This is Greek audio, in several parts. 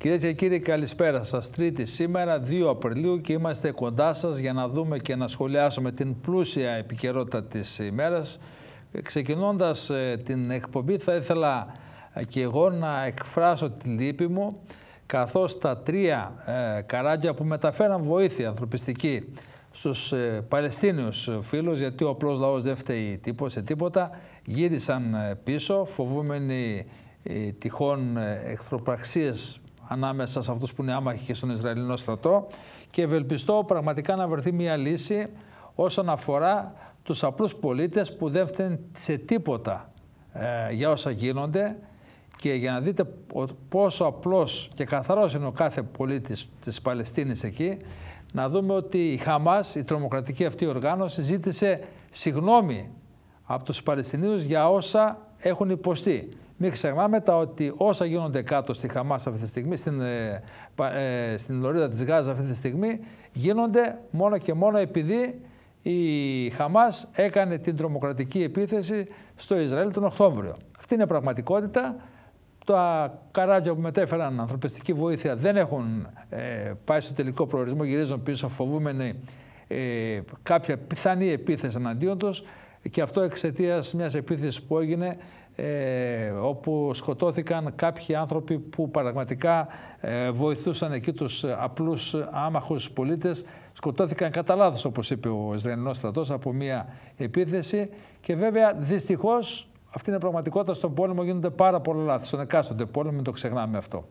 Κυρίες και κύριοι, καλησπέρα σας. Τρίτη σήμερα, 2 Απριλίου, και είμαστε κοντά σας για να δούμε και να σχολιάσουμε την πλούσια επικαιρότητα της ημέρας. Ξεκινώντας ε, την εκπομπή, θα ήθελα ε, και εγώ να εκφράσω τη λύπη μου καθώς τα τρία ε, καράβια που μεταφέραν βοήθεια ανθρωπιστική στους ε, Παλαιστίνιους φίλους, γιατί ο απλός λαός δεν φταίει τίποτα, σε τίποτα, γύρισαν ε, πίσω, φοβούμενοι ε, τυχόν ε, εχθροπραξίες ανάμεσα σε αυτούς που είναι άμαχοι και στον Ισραηλινό στρατό και ευελπιστώ πραγματικά να βρεθεί μια λύση όσον αφορά τους απλούς πολίτες που δεν φταίνουν σε τίποτα ε, για όσα γίνονται και για να δείτε πόσο απλός και καθαρός είναι ο κάθε πολίτης της Παλαιστίνης εκεί, να δούμε ότι η Χαμάς, η τρομοκρατική αυτή οργάνωση, ζήτησε συγνώμη από τους Παλαιστινίους για όσα έχουν υποστεί. Μην ξεχνάμε τα ότι όσα γίνονται κάτω στη Χαμάς αυτή τη στιγμή, στην, ε, ε, στην λωρίδα της Γάζας αυτή τη στιγμή, γίνονται μόνο και μόνο επειδή η Χαμάς έκανε την τρομοκρατική επίθεση στο Ισραήλ τον Οκτώβριο. Αυτή είναι πραγματικότητα τα καράβια που μετέφεραν ανθρωπιστική βοήθεια δεν έχουν ε, πάει στο τελικό προορισμό, γυρίζουν πίσω φοβούμενοι ε, κάποια πιθανή επίθεση εναντίον τους και αυτό εξαιτίας μιας επίθεσης που έγινε ε, όπου σκοτώθηκαν κάποιοι άνθρωποι που πραγματικά ε, βοηθούσαν εκεί τους απλούς άμαχους πολίτες σκοτώθηκαν κατά λάθος όπως είπε ο Ισραηλινός στρατός από μια επίθεση και βέβαια δυστυχώς αυτή είναι η πραγματικότητα. Στον πόλεμο γίνονται πάρα πολλά λάθη. Στον εκάστοτε πόλεμο, μην το ξεχνάμε αυτό.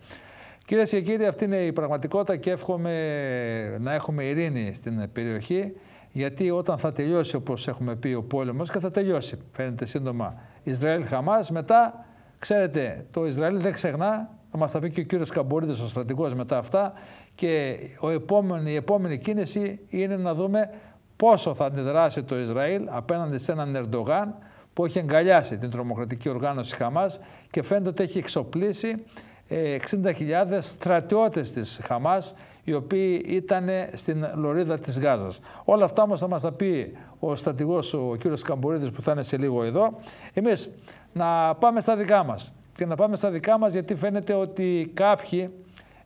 Κυρίες και κύριοι, αυτή είναι η πραγματικότητα και εύχομαι να έχουμε ειρήνη στην περιοχή. Γιατί όταν θα τελειώσει, όπως έχουμε πει, ο πόλεμος, και θα τελειώσει, φαίνεται σύντομα, Ισραήλ-Χαμά, μετά, ξέρετε, το Ισραήλ δεν ξεχνά, θα μας τα πει και ο κύριος Καμπορίδης, ο στρατηγός μετά αυτά. Και ο επόμενη, η επόμενη κίνηση είναι να δούμε πόσο θα αντιδράσει το Ισραήλ απέναντι σε έναν Ερντογάν, που έχει εγκαλιάσει την τρομοκρατική οργάνωση Χαμάς και φαίνεται ότι έχει εξοπλίσει 60.000 ε, στρατιώτες της Χαμάς οι οποίοι ήταν στην λωρίδα της Γάζας. Όλα αυτά όμως θα μας τα πει ο στρατηγός ο κύριος Καμπορίδης που θα είναι σε λίγο εδώ. Εμείς να πάμε στα δικά μας και να πάμε στα δικά μας γιατί φαίνεται ότι κάποιοι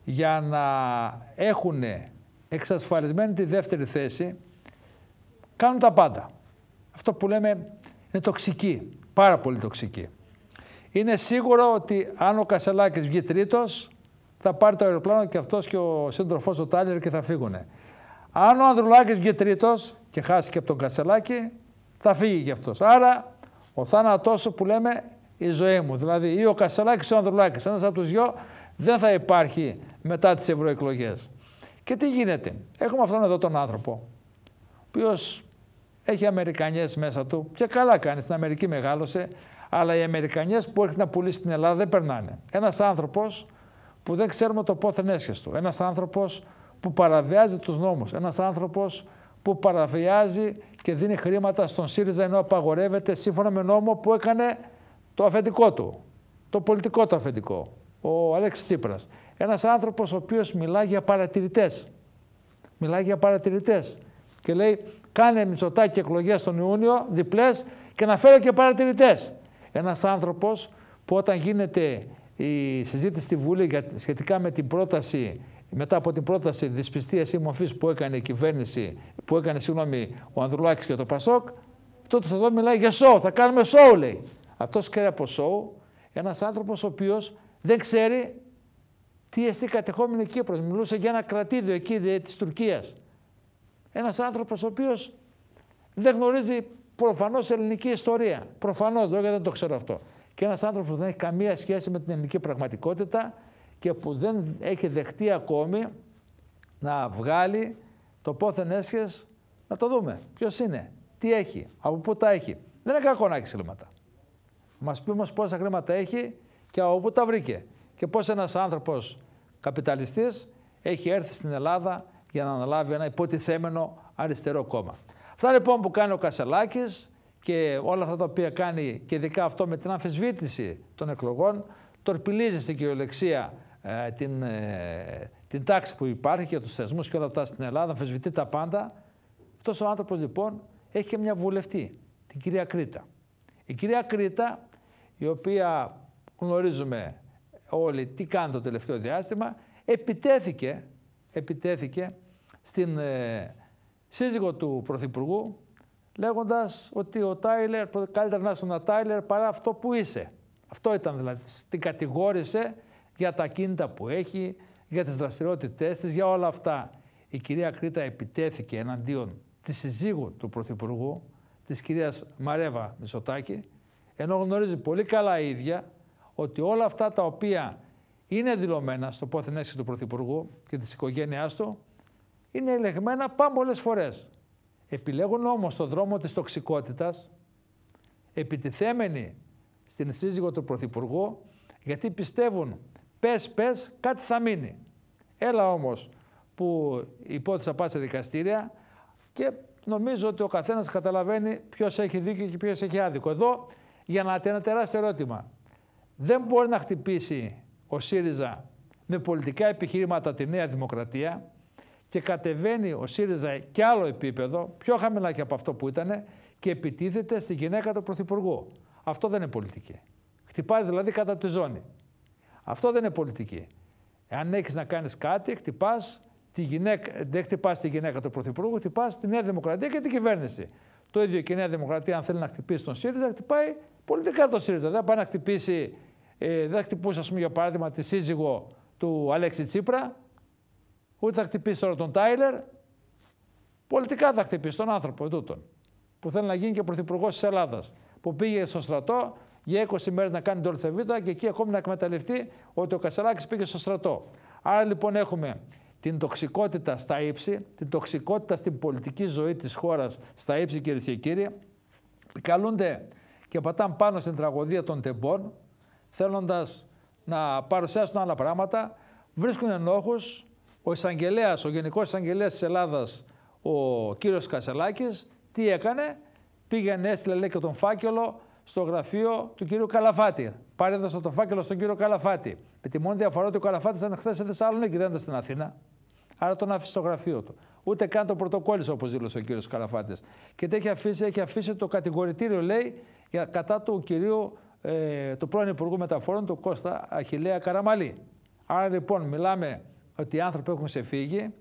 για να έχουν εξασφαλισμένη τη δεύτερη θέση κάνουν τα πάντα. Αυτό που λέμε είναι τοξική, πάρα πολύ τοξική. Είναι σίγουρο ότι αν ο Κασελάκης βγει τρίτος, θα πάρει το αεροπλάνο και αυτός και ο σύντροφός ο Τάλιερ και θα φύγουν. Αν ο Ανδρουλάκης βγει τρίτος και χάσει και από τον Κασελάκη, θα φύγει και αυτός. Άρα ο θάνατός που λέμε η ζωή μου. Δηλαδή ή ο Κασελάκης ή ο Ανδρουλάκης. Ένας από τους δυο δεν θα υπάρχει μετά τις ευρωεκλογές. Και τι γίνεται; Έχουμε αυτόν εδώ τον άνθρωπο, ο οποίος έχει Αμερικανιές μέσα του και καλά κάνει, στην Αμερική μεγάλωσε, αλλά οι Αμερικανιές που έρχεται να πουλήσει στην Ελλάδα δεν περνάνε. Ένας άνθρωπος που δεν ξέρουμε το πόθεν έσχεστο. Ένας άνθρωπος που παραβιάζει τους νόμους. Ένας άνθρωπος που παραβιάζει και δίνει χρήματα στον ΣΥΡΙΖΑ ενώ απαγορεύεται σύμφωνα με νόμο που έκανε το αφεντικό του. Το πολιτικό του αφεντικό. Ο Αλέξης Τσίπρας. Ένας άνθρωπος ο οποίος μιλάει για παρατηρητές. Μιλάει για παρατηρητές. Και λέει Κάνε Μητσοτάκη εκλογές τον Ιούνιο, διπλές και να φέρω και παρατηρητές. Ένας άνθρωπος που όταν γίνεται η συζήτηση στη Βουλή σχετικά με την πρόταση μετά από την πρόταση δυσπιστίας ή μορφής που έκανε η κυβέρνηση, που έκανε συγγνώμη ο Ανδρουλάκης και το Πασόκ, τότε εδώ μιλάει για σοου, θα κάνουμε σοου λέει. Αυτός ξέρει από σοου, ένας άνθρωπος ο οποίος δεν ξέρει τι εστί κατεχόμενη Κύπρος. Μιλούσε για ένα κρατήδιο εκεί της Τουρκίας. Ένας άνθρωπος ο οποίος δεν γνωρίζει προφανώς ελληνική ιστορία. Προφανώς, δεν το ξέρω αυτό. Και ένας άνθρωπος που δεν έχει καμία σχέση με την ελληνική πραγματικότητα και που δεν έχει δεχτεί ακόμη να βγάλει το πόθεν έσχες να το δούμε. Ποιος είναι, τι έχει, από πού τα έχει. Δεν είναι κακό να έχει χρήματα. Μας πει όμως πόσα χρήματα έχει και από πού τα βρήκε. Και πώς ένας άνθρωπος καπιταλιστής έχει έρθει στην Ελλάδα για να αναλάβει ένα υποτιθέμενο αριστερό κόμμα. Αυτά λοιπόν που κάνει ο Κασελάκης και όλα αυτά τα οποία κάνει και ειδικά αυτό με την αμφισβήτηση των εκλογών, τορπιλίζει στην κυριολεξία ε, την, ε, την τάξη που υπάρχει και τους θεσμούς και όλα αυτά στην Ελλάδα, αμφισβητεί τα πάντα. Αυτός ο άνθρωπος λοιπόν έχει και μια βουλευτή, την κυρία Κρήτα. Η κυρία Κρήτα, η οποία γνωρίζουμε όλοι τι κάνει το τελευταίο διάστημα, επιτέθηκε, επιτέθηκε στην ε, σύζυγο του Πρωθυπουργού λέγοντας ότι ο Τάιλερ, καλύτερα να είσαι Τάιλερ παρά αυτό που είσαι. Αυτό ήταν δηλαδή. Την κατηγόρησε για τα κίνητα που έχει, για τις δραστηριότητές της, για όλα αυτά. Η κυρία Κρήτα επιτέθηκε εναντίον της συζύγου του Πρωθυπουργού, της κυρίας Μαρέβα Μισοτάκη, ενώ γνωρίζει πολύ καλά η ίδια ότι όλα αυτά τα οποία είναι δηλωμένα στο πόθεν του Πρωθυπουργού και της οικογένειάς του, είναι ελεγμένα πάμπολες φορές. Επιλέγουν όμως το δρόμο της τοξικότητας, επιτιθέμενοι στην σύζυγο του Πρωθυπουργού, γιατί πιστεύουν πες πες κάτι θα μείνει. Έλα όμως που η υπόθεση θα πάει σε δικαστήρια και νομίζω ότι ο καθένας καταλαβαίνει ποιος έχει δίκιο και ποιος έχει άδικο. Εδώ για να ένα τεράστιο ερώτημα. Δεν μπορεί να χτυπήσει ο ΣΥΡΙΖΑ με πολιτικά επιχειρήματα τη Νέα Δημοκρατία και κατεβαίνει ο ΣΥΡΙΖΑ και άλλο επίπεδο, πιο χαμηλά και από αυτό που ήταν, και επιτίθεται στη γυναίκα του Πρωθυπουργού. Αυτό δεν είναι πολιτική. Χτυπάει δηλαδή κατά τη ζώνη. Αυτό δεν είναι πολιτική. Αν έχεις να κάνεις κάτι, χτυπάς τη γυναίκα, δεν χτυπάς τη γυναίκα του Πρωθυπουργού, χτυπάς τη Νέα Δημοκρατία και την κυβέρνηση. Το ίδιο και η Νέα Δημοκρατία, αν θέλει να χτυπήσει τον ΣΥΡΙΖΑ, χτυπάει πολιτικά τον ΣΥΡΙΖΑ. Δεν πάει να χτυπήσει, ε, δεν χτυπούσε, ας πούμε, για παράδειγμα, τη σύζυγο του Αλέξη Τσίπρα, ούτε θα χτυπήσει τώρα τον Τάιλερ. Πολιτικά θα χτυπήσει τον άνθρωπο τούτον, που θέλει να γίνει και πρωθυπουργός της Ελλάδας, που πήγε στο στρατό για 20 μέρες να κάνει την Βίτα και εκεί ακόμη να εκμεταλλευτεί ότι ο Κασελάκης πήγε στο στρατό. Άρα λοιπόν έχουμε την τοξικότητα στα ύψη, την τοξικότητα στην πολιτική ζωή της χώρας στα ύψη κυρίες και κύριοι, καλούνται και πατάνε πάνω στην τραγωδία των τεμπών, θέλοντας να παρουσιάσουν άλλα πράγματα, βρίσκουν ενόχους, ο εισαγγελέας, ο Γενικός Εισαγγελέας της Ελλάδας, ο κύριος Κασελάκης, τι έκανε, πήγαινε, έστειλε λέει και τον φάκελο στο γραφείο του κύριου Καλαφάτη. Παρέδωσε το φάκελο στον κύριο Καλαφάτη. Με τη μόνη διαφορά ότι ο Καλαφάτης ήταν χθες σε Θεσσαλονίκη, δεν ήταν στην Αθήνα. Άρα τον άφησε στο γραφείο του. Ούτε καν το πρωτοκόλλησε όπως δήλωσε ο κύριος Καλαφάτης. Και τι έχει αφήσει, έχει αφήσει το κατηγορητήριο, λέει, για, κατά του κυρίου ε, του πρώην Υπουργού Μεταφορών, του Κώστα Αχηλέα Καραμαλή. Άρα λοιπόν μιλάμε ότι οι άνθρωποι έχουν σε φύγει,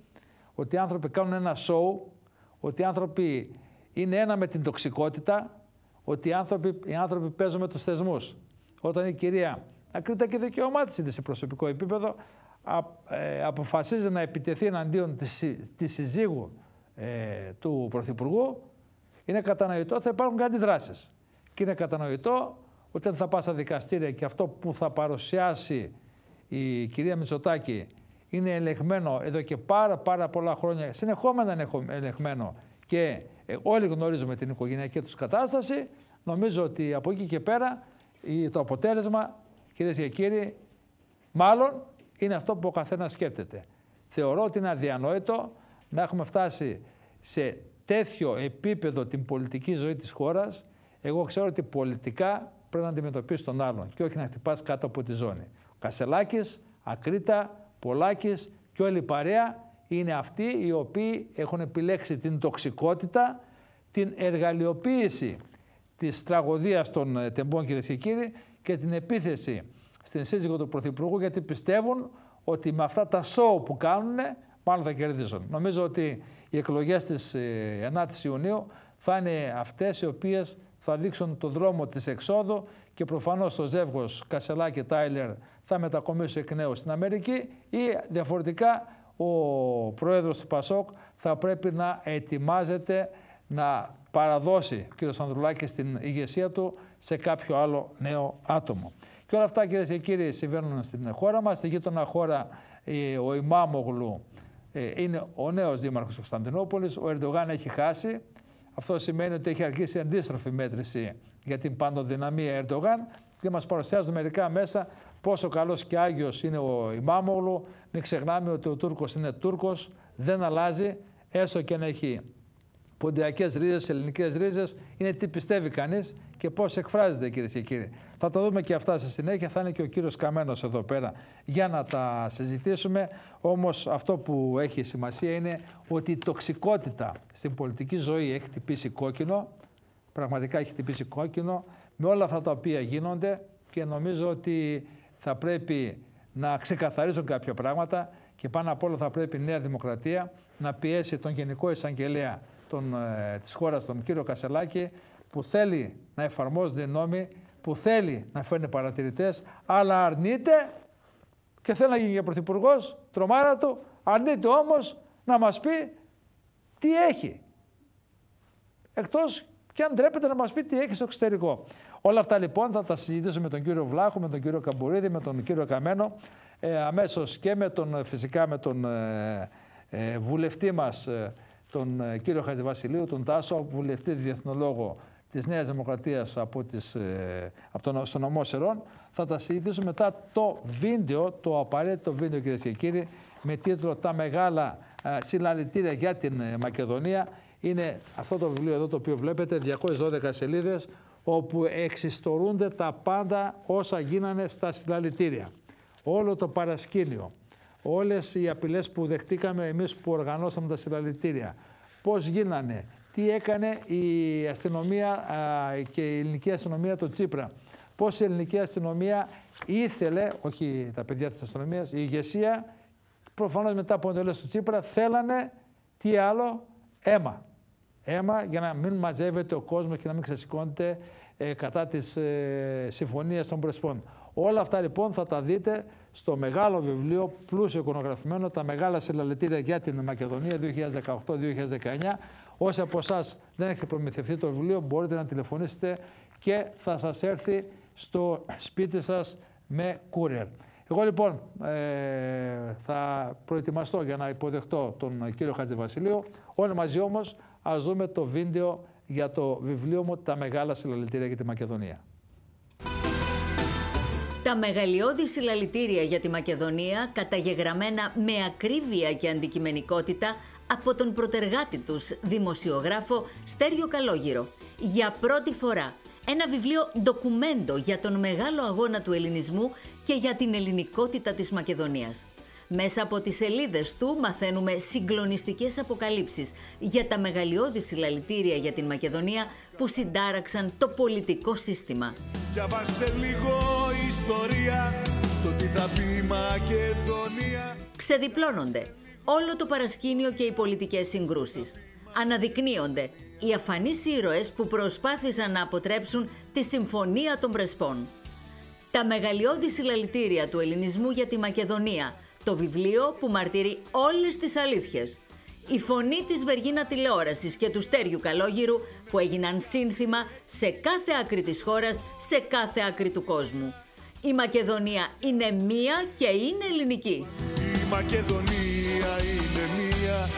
ότι οι άνθρωποι κάνουν ένα σοου, ότι οι άνθρωποι είναι ένα με την τοξικότητα, ότι οι άνθρωποι, οι άνθρωποι παίζουν με τους θεσμούς. Όταν η κυρία ακρίτα και δικαιωμά είναι σε προσωπικό επίπεδο, ε, αποφασίζει να επιτεθεί εναντίον της, της συζύγου ε, του Πρωθυπουργού, είναι κατανοητό ότι θα υπάρχουν κάτι δράσεις. Και είναι κατανοητό ότι θα πάει στα δικαστήρια και αυτό που θα παρουσιάσει η κυρία Μητσοτάκη είναι ελεγμένο εδώ και πάρα πάρα πολλά χρόνια, συνεχόμενα ελεγμένο και ε, όλοι γνωρίζουμε την οικογενειακή τους κατάσταση, νομίζω ότι από εκεί και πέρα το αποτέλεσμα, κυρίες και κύριοι, μάλλον είναι αυτό που ο καθένας σκέφτεται. Θεωρώ ότι είναι αδιανόητο να έχουμε φτάσει σε τέτοιο επίπεδο την πολιτική ζωή της χώρας. Εγώ ξέρω ότι πολιτικά πρέπει να αντιμετωπίσεις τον άλλον και όχι να χτυπάς κάτω από τη ζώνη. Ο Κασελάκης, Ακρίτα, Πολάκης και όλη η παρέα είναι αυτοί οι οποίοι έχουν επιλέξει την τοξικότητα, την εργαλειοποίηση της τραγωδίας των ε, τεμπών κυρίες και κύριοι και την επίθεση στην σύζυγο του Πρωθυπουργού γιατί πιστεύουν ότι με αυτά τα σοου που κάνουν μάλλον θα κερδίσουν. Νομίζω ότι οι εκλογές της 9ης ε, Ιουνίου θα είναι αυτές οι οποίες θα δείξουν το δρόμο της εξόδου και προφανώς το ζεύγος Κασελάκη Τάιλερ θα μετακομίσει εκ νέου στην Αμερική ή διαφορετικά ο πρόεδρος του Πασόκ θα πρέπει να ετοιμάζεται να παραδώσει ο κ. Ανδρουλάκης στην ηγεσία του σε κάποιο άλλο νέο άτομο. Και όλα αυτά κυρίες και κύριοι συμβαίνουν στην χώρα μας. Στη γείτονα χώρα ο Ιμάμογλου ε, είναι ο νέος δήμαρχος Κωνσταντινούπολης. Ο Ερντογάν έχει χάσει. Αυτό σημαίνει ότι έχει αρχίσει αντίστροφη μέτρηση για την παντοδυναμία Ερντογάν και μας παρουσιάζουν μερικά μέσα πόσο καλός και άγιος είναι ο Ιμάμογλου. Μην ξεχνάμε ότι ο Τούρκος είναι Τούρκος, δεν αλλάζει, έστω και να έχει ποντιακές ρίζες, ελληνικές ρίζες, είναι τι πιστεύει κανείς και πώς εκφράζεται, κυρίες και κύριοι. Θα τα δούμε και αυτά στη συνέχεια. Θα είναι και ο κύριος Καμένος εδώ πέρα για να τα συζητήσουμε. Όμως αυτό που έχει σημασία είναι ότι η τοξικότητα στην πολιτική ζωή έχει χτυπήσει κόκκινο. Πραγματικά έχει χτυπήσει κόκκινο με όλα αυτά τα οποία γίνονται και νομίζω ότι θα πρέπει να ξεκαθαρίζουν κάποια πράγματα και πάνω απ' όλα θα πρέπει η Νέα Δημοκρατία να πιέσει τον Γενικό Εισαγγελέα των, ε, της χώρας, τον κύριο Κασελάκη, που θέλει να εφαρμόζονται οι νόμοι, που θέλει να φέρνει παρατηρητές, αλλά αρνείται και θέλει να γίνει για πρωθυπουργός, τρομάρα του, αρνείται όμως να μας πει τι έχει. Εκτός και αν ντρέπεται να μας πει τι έχει στο εξωτερικό. Όλα αυτά λοιπόν θα τα συζητήσω με τον κύριο Βλάχο, με τον κύριο Καμπουρίδη, με τον κύριο Καμένο, ε, αμέσως και με τον, φυσικά με τον ε, ε βουλευτή μας, ε, τον ε, κύριο Χατζηβασιλείου, τον Τάσο, βουλευτή διεθνολόγο της Νέας Δημοκρατίας από, τις, από τον, στο νομό Σερών. Θα τα συζητήσω μετά το βίντεο, το απαραίτητο βίντεο κυρίες και κύριοι, με τίτλο «Τα μεγάλα συλλαλητήρια για την Μακεδονία». Είναι αυτό το βιβλίο εδώ το οποίο βλέπετε, 212 σελίδες, όπου εξιστορούνται τα πάντα όσα γίνανε στα συλλαλητήρια. Όλο το παρασκήνιο, όλες οι απειλές που δεχτήκαμε εμείς που οργανώσαμε τα συλλαλητήρια, πώς γίνανε, τι έκανε η αστυνομία και η ελληνική αστυνομία το Τσίπρα, πώς η ελληνική αστυνομία ήθελε, όχι τα παιδιά της αστυνομίας, η ηγεσία, προφανώς μετά από εντολές του Τσίπρα, θέλανε τι άλλο, αίμα αίμα για να μην μαζεύεται ο κόσμος και να μην ξεσηκώνεται ε, κατά της ε, συμφωνίας των Πρεσπών. Όλα αυτά λοιπόν θα τα δείτε στο μεγάλο βιβλίο πλούσιο εικονογραφημένο «Τα μεγάλα συλλαλητήρια για την Μακεδονία 2018-2019». Όσοι από εσάς δεν έχετε προμηθευτεί το βιβλίο μπορείτε να τηλεφωνήσετε και θα σας έρθει στο σπίτι σας με courier. Εγώ λοιπόν ε, θα προετοιμαστώ για να υποδεχτώ τον κύριο Χατζηβασιλείου. Όλοι μαζί όμως Ας δούμε το βίντεο για το βιβλίο μου «Τα μεγάλα συλλαλητήρια για τη Μακεδονία». Τα μεγαλειώδη συλλαλητήρια για τη Μακεδονία, καταγεγραμμένα με ακρίβεια και αντικειμενικότητα από τον προτεργάτη τους, δημοσιογράφο Στέριο Καλόγυρο. Για πρώτη φορά, ένα βιβλίο ντοκουμέντο για τον μεγάλο αγώνα του ελληνισμού και για την ελληνικότητα της Μακεδονίας. Μέσα από τις σελίδες του μαθαίνουμε συγκλονιστικές αποκαλύψεις για τα μεγαλειώδη συλλαλητήρια για την Μακεδονία που συντάραξαν το πολιτικό σύστημα. Διαβάστε λίγο ιστορία, το τι θα πει Μακεδονία. Ξεδιπλώνονται όλο το παρασκήνιο και οι πολιτικές συγκρούσεις. Αναδεικνύονται οι αφανείς ήρωες που προσπάθησαν να αποτρέψουν τη Συμφωνία των Πρεσπών. Τα μεγαλειώδη συλλαλητήρια του ελληνισμού για τη Μακεδονία το βιβλίο που μαρτυρεί όλες τις αλήθειες. Η φωνή της Βεργίνα τηλεόρασης και του Στέριου Καλόγυρου που έγιναν σύνθημα σε κάθε άκρη της χώρας, σε κάθε άκρη του κόσμου. Η Μακεδονία είναι μία και είναι ελληνική. Η Μακεδονία είναι μία,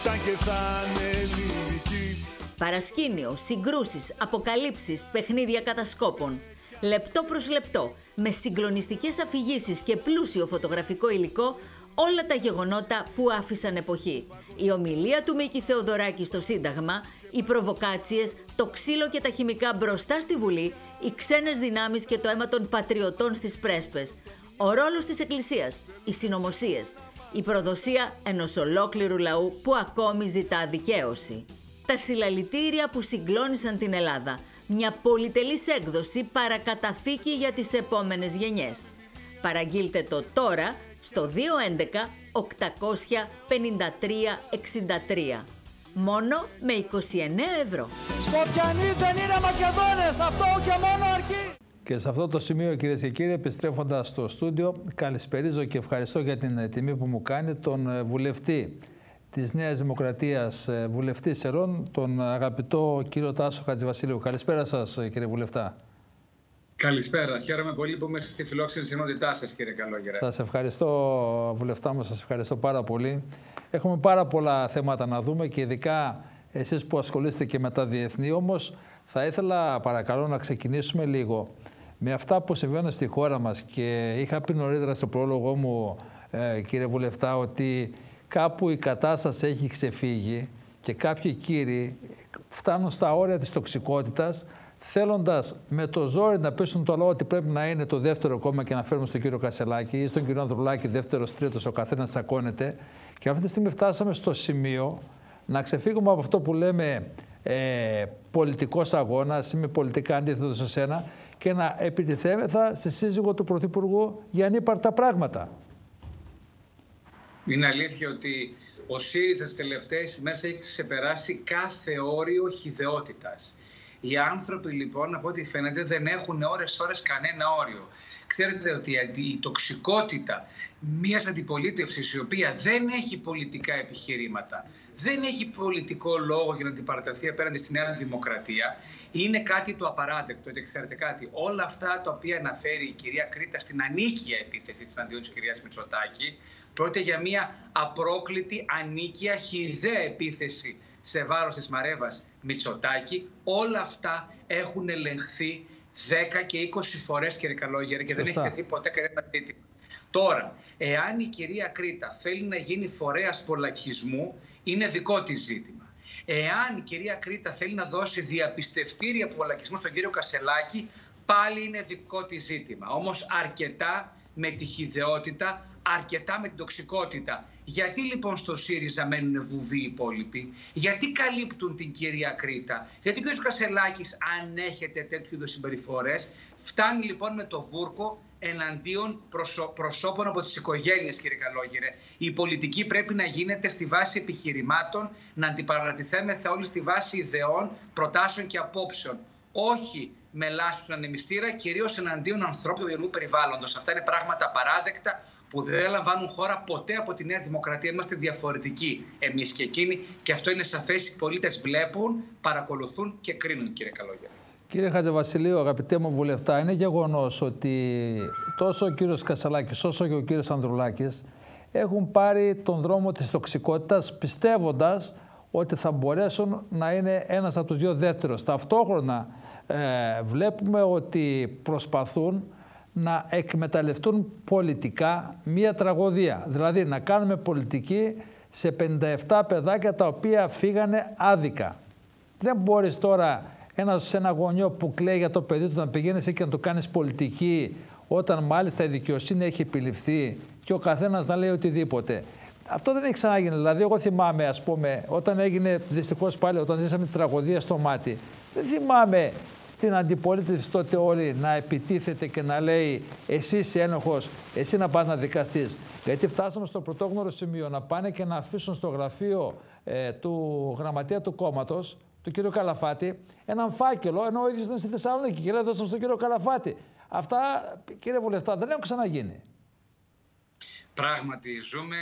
ήταν και θα είναι ελληνική. Παρασκήνιο, συγκρούσεις, αποκαλύψεις, παιχνίδια κατασκόπων λεπτό προς λεπτό, με συγκλονιστικές αφηγήσεις και πλούσιο φωτογραφικό υλικό, όλα τα γεγονότα που άφησαν εποχή. Η ομιλία του Μίκη Θεοδωράκη στο Σύνταγμα, οι προβοκάτσιες, το ξύλο και τα χημικά μπροστά στη Βουλή, οι ξένες δυνάμεις και το αίμα των πατριωτών στις πρέσπες, ο ρόλος της Εκκλησίας, οι συνωμοσίες, η προδοσία ενός ολόκληρου λαού που ακόμη ζητά δικαίωση. Τα συλλαλητήρια που συγκλώνησαν την Ελλάδα, μια πολυτελής έκδοση παρακαταθήκη για τις επόμενες γενιές. Παραγγείλτε το τώρα στο 211 853 63. Μόνο με 29 ευρώ. Σκοπιανοί δεν είναι Μακεδόνες, αυτό και μόνο αρκεί. Και σε αυτό το σημείο κυρίες και κύριοι, επιστρέφοντας στο στούντιο, καλησπερίζω και ευχαριστώ για την τιμή που μου κάνει τον ε, βουλευτή της Νέας Δημοκρατίας ε, βουλευτής Σερών, τον αγαπητό κύριο Τάσο Χατζηβασίλειου. Καλησπέρα σας κύριε βουλευτά. Καλησπέρα. Χαίρομαι πολύ που είμαι στη φιλόξενη συνότητά σας, κύριε Καλόγερα. Σας ευχαριστώ, βουλευτά μου, σας ευχαριστώ πάρα πολύ. Έχουμε πάρα πολλά θέματα να δούμε και ειδικά εσείς που ασχολείστε και με τα διεθνή. Όμως, θα ήθελα παρακαλώ να ξεκινήσουμε λίγο με αυτά που συμβαίνουν στη χώρα μας. Και είχα πει νωρίτερα στο πρόλογο μου, ε, κύριε Βουλευτά, ότι κάπου η κατάσταση έχει ξεφύγει και κάποιοι κύριοι φτάνουν στα όρια της τοξικότητας θέλοντας με το ζόρι να πείσουν το λόγο ότι πρέπει να είναι το δεύτερο κόμμα και να φέρουμε στον κύριο Κασελάκη ή στον κύριο Ανδρουλάκη δεύτερος, τρίτος, ο καθένας τσακώνεται και αυτή τη στιγμή φτάσαμε στο σημείο να ξεφύγουμε από αυτό που λέμε ε, πολιτικός αγώνας, είμαι πολιτικά αντίθετος σε σένα και να επιτιθέμεθα στη σύζυγο του Πρωθυπουργού για ανύπαρτα πράγματα. Είναι αλήθεια ότι ο ΣΥΡΙΖΑ στις τελευταίες ημέρες έχει ξεπεράσει κάθε όριο χιδεότητας. Οι άνθρωποι λοιπόν από ό,τι φαίνεται δεν έχουν ώρες ώρες κανένα όριο. Ξέρετε ότι η τοξικότητα μιας αντιπολίτευσης η οποία δεν έχει πολιτικά επιχειρήματα, δεν έχει πολιτικό λόγο για να αντιπαραταθεί απέναντι στη Νέα Δημοκρατία, είναι κάτι το απαράδεκτο. Γιατί ξέρετε κάτι, όλα αυτά τα οποία αναφέρει η κυρία Κρήτα στην ανίκεια επίθεση της αντίον της κυρίας Μητσοτάκη, πρόκειται για μια απρόκλητη, ανίκεια, χιδαία επίθεση σε βάρος της Μαρέβας Μητσοτάκη. Όλα αυτά έχουν ελεγχθεί 10 και 20 φορές κύριε Καλόγερε και δεν έχει τεθεί ποτέ κανένα ζήτημα. Τώρα, εάν η κυρία Κρήτα θέλει να γίνει φορέας πολλακισμού, είναι δικό της ζήτημα. Εάν η κυρία Κρήτα θέλει να δώσει διαπιστευτήρια πολλακισμού στον κύριο Κασελάκη, πάλι είναι δικό της ζήτημα. Όμως αρκετά με τη χιδεότητα, αρκετά με την τοξικότητα. Γιατί λοιπόν στο ΣΥΡΙΖΑ μένουν βουβοί οι υπόλοιποι, γιατί καλύπτουν την κυρία Κρήτα, γιατί ο κ. Κασελάκης, αν έχετε τέτοιου είδους συμπεριφορές, φτάνει λοιπόν με το βούρκο εναντίον προσώπων από τις οικογένειες κύριε Καλόγερε. Η πολιτική πρέπει να γίνεται στη βάση επιχειρημάτων, να αντιπαρατηθέμεθα όλοι στη βάση ιδεών, προτάσεων και απόψεων. Όχι με λάσπη ανεμιστήρα, κυρίως εναντίον ανθρώπου του ιδιωτικού περιβάλλοντος. Αυτά είναι πράγματα παράδεκτα που δεν λαμβάνουν χώρα ποτέ από τη Νέα Δημοκρατία. Είμαστε διαφορετικοί εμείς και εκείνοι και αυτό είναι σαφές. Οι πολίτες βλέπουν, παρακολουθούν και κρίνουν, κύριε Καλόγερ. Κύριε Χατζεβασιλείου, αγαπητέ μου βουλευτά, είναι γεγονός ότι τόσο ο κύριος Κασαλάκης όσο και ο κύριος Ανδρουλάκης έχουν πάρει τον δρόμο της τοξικότητας πιστεύοντας ότι θα μπορέσουν να είναι ένας από τους δύο δεύτερος. Ταυτόχρονα ε, βλέπουμε ότι προσπαθούν να εκμεταλλευτούν πολιτικά μία τραγωδία. Δηλαδή να κάνουμε πολιτική σε 57 παιδάκια τα οποία φύγανε άδικα. Δεν μπορείς τώρα ένας, σε ένα γονιό που κλαίει για το παιδί του να πηγαίνεις εκεί και να το κάνεις πολιτική όταν μάλιστα η δικαιοσύνη έχει επιληφθεί και ο καθένας να λέει οτιδήποτε. Αυτό δεν έχει ξανάγινει. Δηλαδή, εγώ θυμάμαι, ας πούμε, όταν έγινε δυστυχώς πάλι, όταν ζήσαμε την τραγωδία στο μάτι, δεν θυμάμαι την αντιπολίτευση τότε όλοι να επιτίθεται και να λέει εσύ είσαι ένοχος, εσύ να πας να δικαστείς. Γιατί φτάσαμε στο πρωτόγνωρο σημείο να πάνε και να αφήσουν στο γραφείο ε, του γραμματεία του κόμματος, του κύριο Καλαφάτη, έναν φάκελο, ενώ ο ίδιος ήταν στη Θεσσαλονίκη και λέει δώσαμε στον κύριο Καλαφάτη. Αυτά, κύριε Βουλευτά, δεν έχουν ξαναγίνει. Πράγματι, ζούμε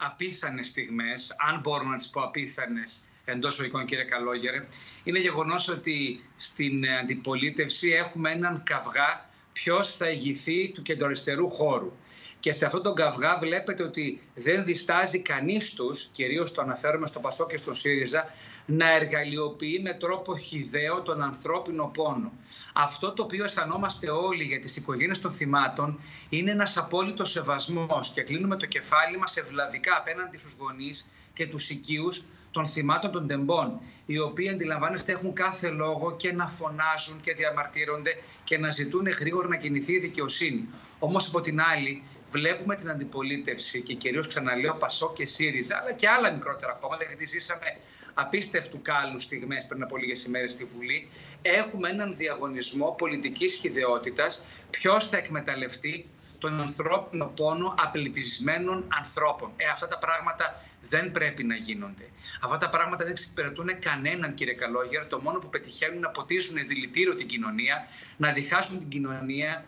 απίθανες στιγμές, αν μπορούμε να τις πω απίθανες, εντός οικών κύριε Καλόγερε, είναι γεγονός ότι στην αντιπολίτευση έχουμε έναν καυγά ποιος θα ηγηθεί του κεντροαριστερού χώρου. Και σε αυτόν τον καυγά βλέπετε ότι δεν διστάζει κανείς τους, κυρίως το αναφέρομαι στο Πασό και στον ΣΥΡΙΖΑ, να εργαλειοποιεί με τρόπο χιδαίο τον ανθρώπινο πόνο. Αυτό το οποίο αισθανόμαστε όλοι για τις οικογένειες των θυμάτων είναι ένας απόλυτος σεβασμός και κλείνουμε το κεφάλι μας ευλαβικά απέναντι στους γονείς και τους οικείους των θυμάτων των τεμπών, οι οποίοι αντιλαμβάνεστε έχουν κάθε λόγο και να φωνάζουν και διαμαρτύρονται και να ζητούν γρήγορα να κινηθεί η δικαιοσύνη. Όμως από την άλλη, βλέπουμε την αντιπολίτευση και κυρίως ξαναλέω Πασό και ΣΥΡΙΖΑ, αλλά και άλλα μικρότερα κόμματα, γιατί ζήσαμε απίστευτου κάλου στιγμές πριν από λίγες ημέρες στη Βουλή. Έχουμε έναν διαγωνισμό πολιτικής χιδεότητας. Ποιος θα εκμεταλλευτεί τον ανθρώπινο πόνο απελπισμένων ανθρώπων. Ε, αυτά τα πράγματα δεν πρέπει να γίνονται. Αυτά τα πράγματα δεν εξυπηρετούν κανέναν, κύριε Καλόγερ. Το μόνο που πετυχαίνουν να ποτίζουν δηλητήριο την κοινωνία, να διχάσουν την κοινωνία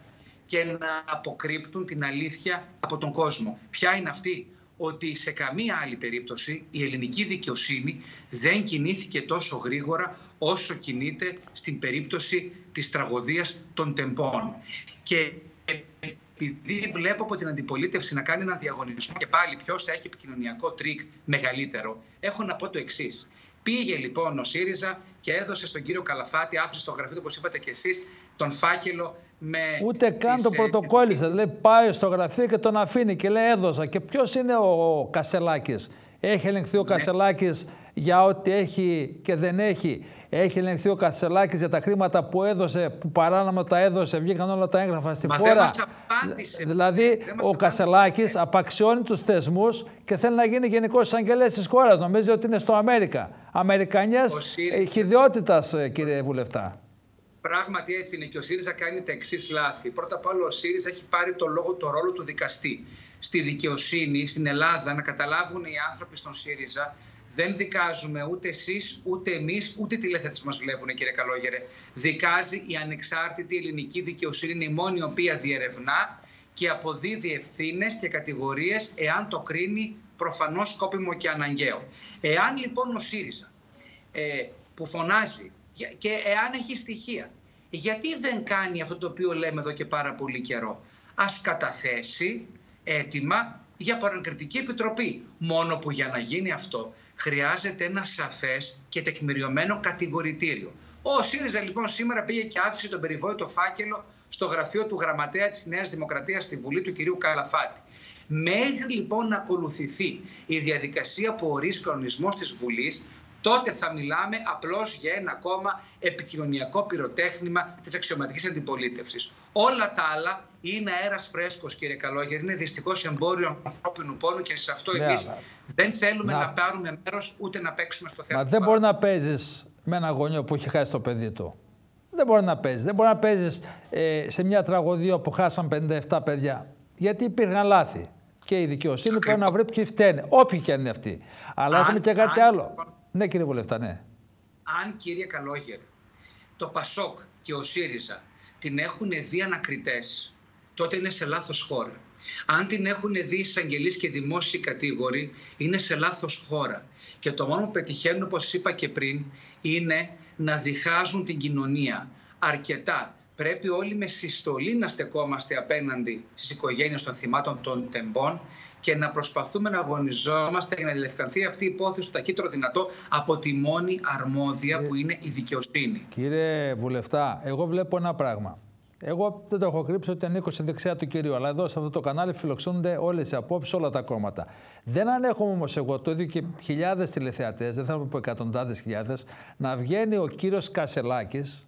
και να αποκρύπτουν την αλήθεια από τον κόσμο. Ποια είναι αυτή, ότι σε καμία άλλη περίπτωση η ελληνική δικαιοσύνη δεν κινήθηκε τόσο γρήγορα όσο κινείται στην περίπτωση της τραγωδίας των Τεμπών. Και επειδή βλέπω από την αντιπολίτευση να κάνει ένα διαγωνισμό και πάλι ποιος θα έχει επικοινωνιακό τρικ μεγαλύτερο, έχω να πω το εξής. Πήγε λοιπόν ο ΣΥΡΙΖΑ και έδωσε στον κύριο Καλαφάτη, άφησε στο γραφείο του, όπως είπατε και εσείς, τον φάκελο με. Ούτε καν το ε, πρωτοκόλλησε. Δηλαδή πάει στο γραφείο και τον αφήνει και λέει έδωσα. Και ποιος είναι ο Κασελάκης; Έχει ελεγχθεί ο ναι. Κασελάκης για ό,τι έχει και δεν έχει; Έχει ελεγχθεί ο Κασελάκης για τα χρήματα που έδωσε, που παράνομα τα έδωσε, βγήκαν όλα τα έγγραφα στη Μα χώρα; Δηλαδή, ο Κασελάκης απαξιώνει τους θεσμούς και θέλει να γίνει γενικός εισαγγελέας της χώρας. Νομίζει ότι είναι στο Αμέρικα. Αμερικανιές χειδιότητα, κύριε Βουλευτά. Πράγματι έτσι είναι και ο ΣΥΡΙΖΑ κάνει τα εξής λάθη. Πρώτα απ' όλα ο ΣΥΡΙΖΑ έχει πάρει το λόγο, το ρόλο του δικαστή. Στη δικαιοσύνη, στην Ελλάδα, να καταλάβουν οι άνθρωποι στον ΣΥΡΙΖΑ, δεν δικάζουμε ούτε εσείς, ούτε εμείς, ούτε τηλεθέτε μας βλέπουν, κύριε Καλόγερε. Δικάζει η ανεξάρτητη ελληνική δικαιοσύνη, είναι η μόνη η οποία διερευνά και αποδίδει ευθύνες και κατηγορίες εάν το κρίνει προφανώς σκόπιμο και αναγκαίο. Εάν λοιπόν ο ΣΥΡΙΖΑ ε, που φωνάζει και εάν έχει στοιχεία. Γιατί δεν κάνει αυτό το οποίο λέμε εδώ και πάρα πολύ καιρό; Ας καταθέσει έτοιμα για παρακριτική επιτροπή. Μόνο που για να γίνει αυτό χρειάζεται ένα σαφές και τεκμηριωμένο κατηγορητήριο. Ο ΣΥΡΙΖΑ λοιπόν σήμερα πήγε και άφησε τον περιβόητο φάκελο στο γραφείο του γραμματέα της Νέας Δημοκρατίας στη Βουλή του κυρίου Καλαφάτη. Μέχρι λοιπόν να ακολουθηθεί η διαδικασία που ορίζει κανονισμός της Βουλής, τότε θα μιλάμε απλώς για ένα ακόμα επικοινωνιακό πυροτέχνημα της αξιωματικής αντιπολίτευσης. Όλα τα άλλα είναι αέρας φρέσκος κύριε Καλόγερ, είναι δυστυχώς εμπόριο ανθρώπινου πόνου και σε αυτό ναι, εμείς δεν θέλουμε να... να πάρουμε μέρος ούτε να παίξουμε στο θέμα. Μα δεν μπορεί να παίζεις με ένα γονιό που έχει χάσει το παιδί του. Δεν μπορεί να παίζεις. Δεν μπορεί να παίζεις ε, σε μια τραγωδία που χάσαν 57 παιδιά. Γιατί υπήρχαν λάθη. Και η δικαιοσύνη πρέπει να βρει ποιοι φταίνε. Όποιοι και αν είναι αυτοί. Αλλά έχουμε και κάτι άλλο. Ναι, κύριε Βουλευτά, ναι. Αν, κύριε Καλόγερ, το Πασόκ και ο ΣΥΡΙΖΑ την έχουν δει ανακριτές, τότε είναι σε λάθος χώρα. Αν την έχουν δει εισαγγελείς και δημόσιοι κατήγοροι, είναι σε λάθος χώρα. Και το μόνο που πετυχαίνουν, όπως είπα και πριν, είναι να διχάζουν την κοινωνία αρκετά. Πρέπει όλοι με συστολή να στεκόμαστε απέναντι στις οικογένειες των θυμάτων των τεμπών και να προσπαθούμε να αγωνιζόμαστε για να διευκανθεί αυτή η υπόθεση το ταχύτερο δυνατό από τη μόνη αρμόδια που είναι η δικαιοσύνη. Κύριε Βουλευτά, εγώ βλέπω ένα πράγμα. Εγώ δεν το έχω κρύψει ότι ανήκω στη δεξιά του κυρίου, αλλά εδώ σε αυτό το κανάλι φιλοξενούνται όλες οι απόψεις, όλα τα κόμματα. Δεν ανέχομαι όμως εγώ το ίδιο και χιλιάδες τηλεθεατές, δεν θα πω εκατοντάδες χιλιάδες, να βγαίνει ο κύριος Κασελάκης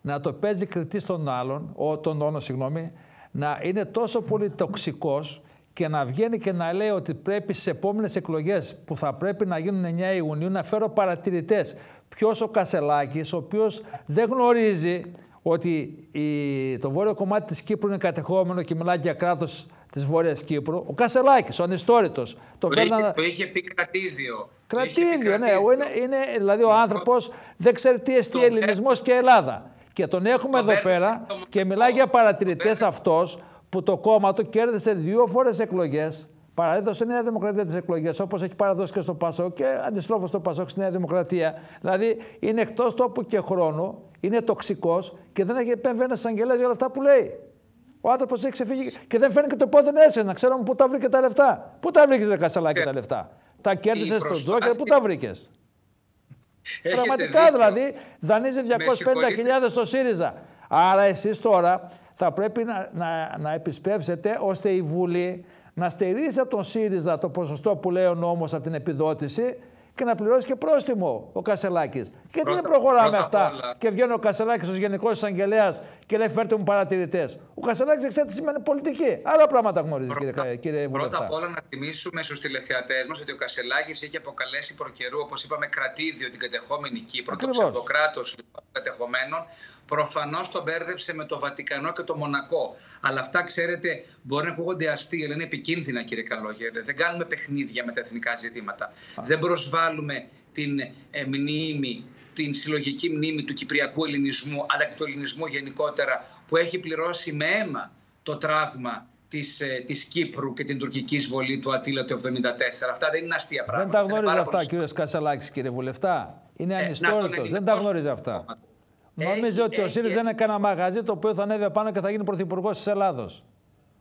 να το παίζει κριτή στον άλλον, ο, τον όνο, συγγνώμη, να είναι τόσο πολύ τοξικός και να βγαίνει και να λέει ότι πρέπει στι επόμενες εκλογές που θα πρέπει να γίνουν 9 Ιουνίου να φέρω παρατηρητές. Ποιος ο Κασελάκης, ο οποίος δεν γνωρίζει ότι η, το βόρειο κομμάτι της Κύπρου είναι κατεχόμενο και μιλάει για κράτος της Βόρειας Κύπρου. Ο Κασελάκης, ο ανιστόρητος. Το, το, είχε, το είχε πει κρατήδιο. Κρατήδιο, ναι. Είναι, είναι, δηλαδή ο άνθρωπος δεν ξέρει τι εστί ελληνισμός και Ελλάδα. Και τον έχουμε εδώ πέρα και μιλάει για παρατηρητές αυτός που το κόμμα του κέρδισε δύο φορές εκλογές. Παραδίδωσε η Νέα Δημοκρατία τις εκλογές, όπως έχει παραδώσει και στο Πασό και αντιστρόφως στο Πασό στη Νέα Δημοκρατία. Δηλαδή είναι εκτός τόπου και χρόνου, είναι τοξικός και δεν έχει επέμβει ένας εισαγγελέας για όλα αυτά που λέει. Ο άνθρωπος έχει ξεφύγει και δεν φέρνει και το πόδι έτσι, να ξέρουμε πού τα βρήκε τα λεφτά. Πού τα βρήκες, Ρε Κασαλάκη, τα λεφτά. Τα κέρδισες στον Τζόκερ, πού τα βρήκες. Πραγματικά δηλαδή δανείζει 250.000 στο ΣΥΡΙΖΑ. Άρα εσείς τώρα θα πρέπει να, να, να επισπεύσετε ώστε η Βουλή να στερήσει από τον ΣΥΡΙΖΑ το ποσοστό που λέει ο νόμος από την επιδότηση και να πληρώσει και πρόστιμο ο Κασελάκης. Γιατί δεν προχωράμε αυτά και βγαίνει ο Κασελάκης ως Γενικός Εισαγγελέας και λέει φέρτε μου παρατηρητές. Ο Κασελάκης δεν ξέρει τι σημαίνει πολιτική. Άλλα πράγματα γνωρίζει, κύριε, κύριε Πρώτα απ' όλα να θυμίσουμε στους τηλεθεατές μας ότι ο Κασελάκης έχει αποκαλέσει προκαιρού, όπως είπαμε, κρατήδιο την κατεχόμενη Κύπρο, το ψευδοκράτος λοιπόν, κατεχομένων Προφανώς τον μπέρδεψε με το Βατικανό και το Μονακό. Αλλά αυτά, ξέρετε, μπορεί να ακούγονται αστεία, αλλά είναι επικίνδυνα, κύριε Καλόγερε. Δεν κάνουμε παιχνίδια με τα εθνικά ζητήματα. Δεν προσβάλλουμε την ε, μνήμη, την συλλογική μνήμη του κυπριακού ελληνισμού, αλλά και του ελληνισμού γενικότερα, που έχει πληρώσει με αίμα το τραύμα της, ε, της Κύπρου και την τουρκική εισβολή του Ατήλα το 1974. Αυτά δεν είναι αστεία πράγματα. Δεν τα γνώριζε αυτά, κύριε Κασαλάκης, κύριε Βουλευτά. Είναι ε, Δεν τα γνώριζε αυτά. Νόμιζε ότι ο ΣΥΡΙΖΑ είναι κανένα μαγαζί το οποίο θα ανέβει πάνω και θα γίνει πρωθυπουργός της Ελλάδος.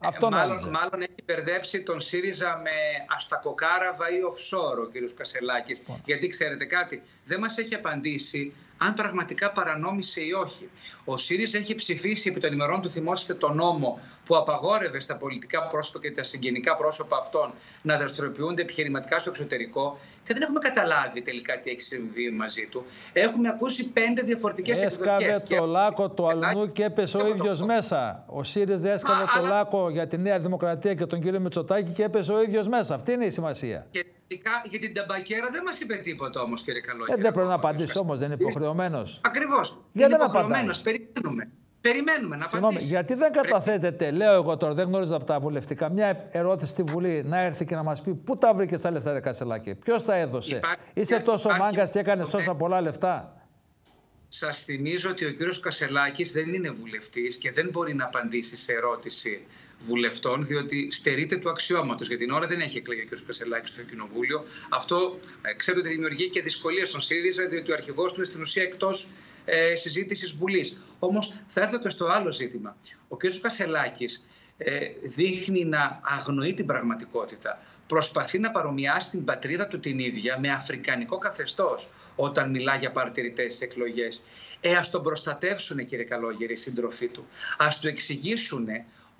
Ε, Αυτό μάλλον, μάλλον έχει μπερδέψει τον ΣΥΡΙΖΑ με αστακοκάραβα ή offshore ο κ. Κασελάκης. Γιατί ξέρετε κάτι, δεν μας έχει απαντήσει αν πραγματικά παρανόμησε ή όχι. Ο ΣΥΡΙΖΑ έχει ψηφίσει επί των ημερών του, θυμόσαστε, τον νόμο που απαγόρευε στα πολιτικά πρόσωπα και τα συγγενικά πρόσωπα αυτών να δραστηριοποιούνται επιχειρηματικά στο εξωτερικό και δεν έχουμε καταλάβει τελικά τι έχει συμβεί μαζί του. Έχουμε ακούσει πέντε διαφορετικές εκδοχές. Έσκαβε το λάκκο του αλλού και έπεσε ο ίδιος μέσα. Ο ΣΥΡΙΖΑ έσκαβε το λάκκο για τη Νέα Δημοκρατία και τον κύριο Μητσοτάκη και έπεσε ο ίδιος μέσα. Αυτή είναι η σημασία. Και τελικά για την ταμπακέρα δεν μας είπε τίποτα όμως, κύριε Καλόγερ. Ε, δεν πρέπει να απαντήσει όμως, δεν είναι υποχρεωμένος. Ακριβώς. Είναι υποχρεωμένος. Περιμένουμε. Περιμένουμε να Συγγνώμη, απαντήσει. Γιατί δεν καταθέτεται, λέω εγώ τώρα, δεν γνώριζα από τα βουλευτικά, μια ερώτηση στη Βουλή να έρθει και να μας πει πού τα βρήκες τα λεφτά, Ρε Κασελάκη. Ποιος τα έδωσε; Υπάρχει, Είσαι τόσο μάγκας και έκανες τόσα πολλά λεφτά; Σας θυμίζω ότι ο κύριος Κασελάκης δεν είναι βουλευτής και δεν μπορεί να απαντήσει σε ερώτηση βουλευτών, διότι στερείται του αξιώματος. Για την ώρα δεν έχει εκλεγεί ο κ. Κασελάκη στο Κοινοβούλιο. Αυτό ε, ξέρω ότι δημιουργεί και δυσκολίες στον ΣΥΡΙΖΑ, διότι ο αρχηγός του είναι στην ουσία εκτός ε, συζήτησης Βουλής. Όμως θα έρθω και στο άλλο ζήτημα. Ο κ. Κασελάκη ε, δείχνει να αγνοεί την πραγματικότητα. Προσπαθεί να παρομοιάσει την πατρίδα του την ίδια με αφρικανικό καθεστώς όταν μιλά για παρατηρητές στις εκλογές. Ε, ας τον προστατεύσουν κύριε Καλόγερη, οι σύντροφοί του. Ας του εξηγήσουν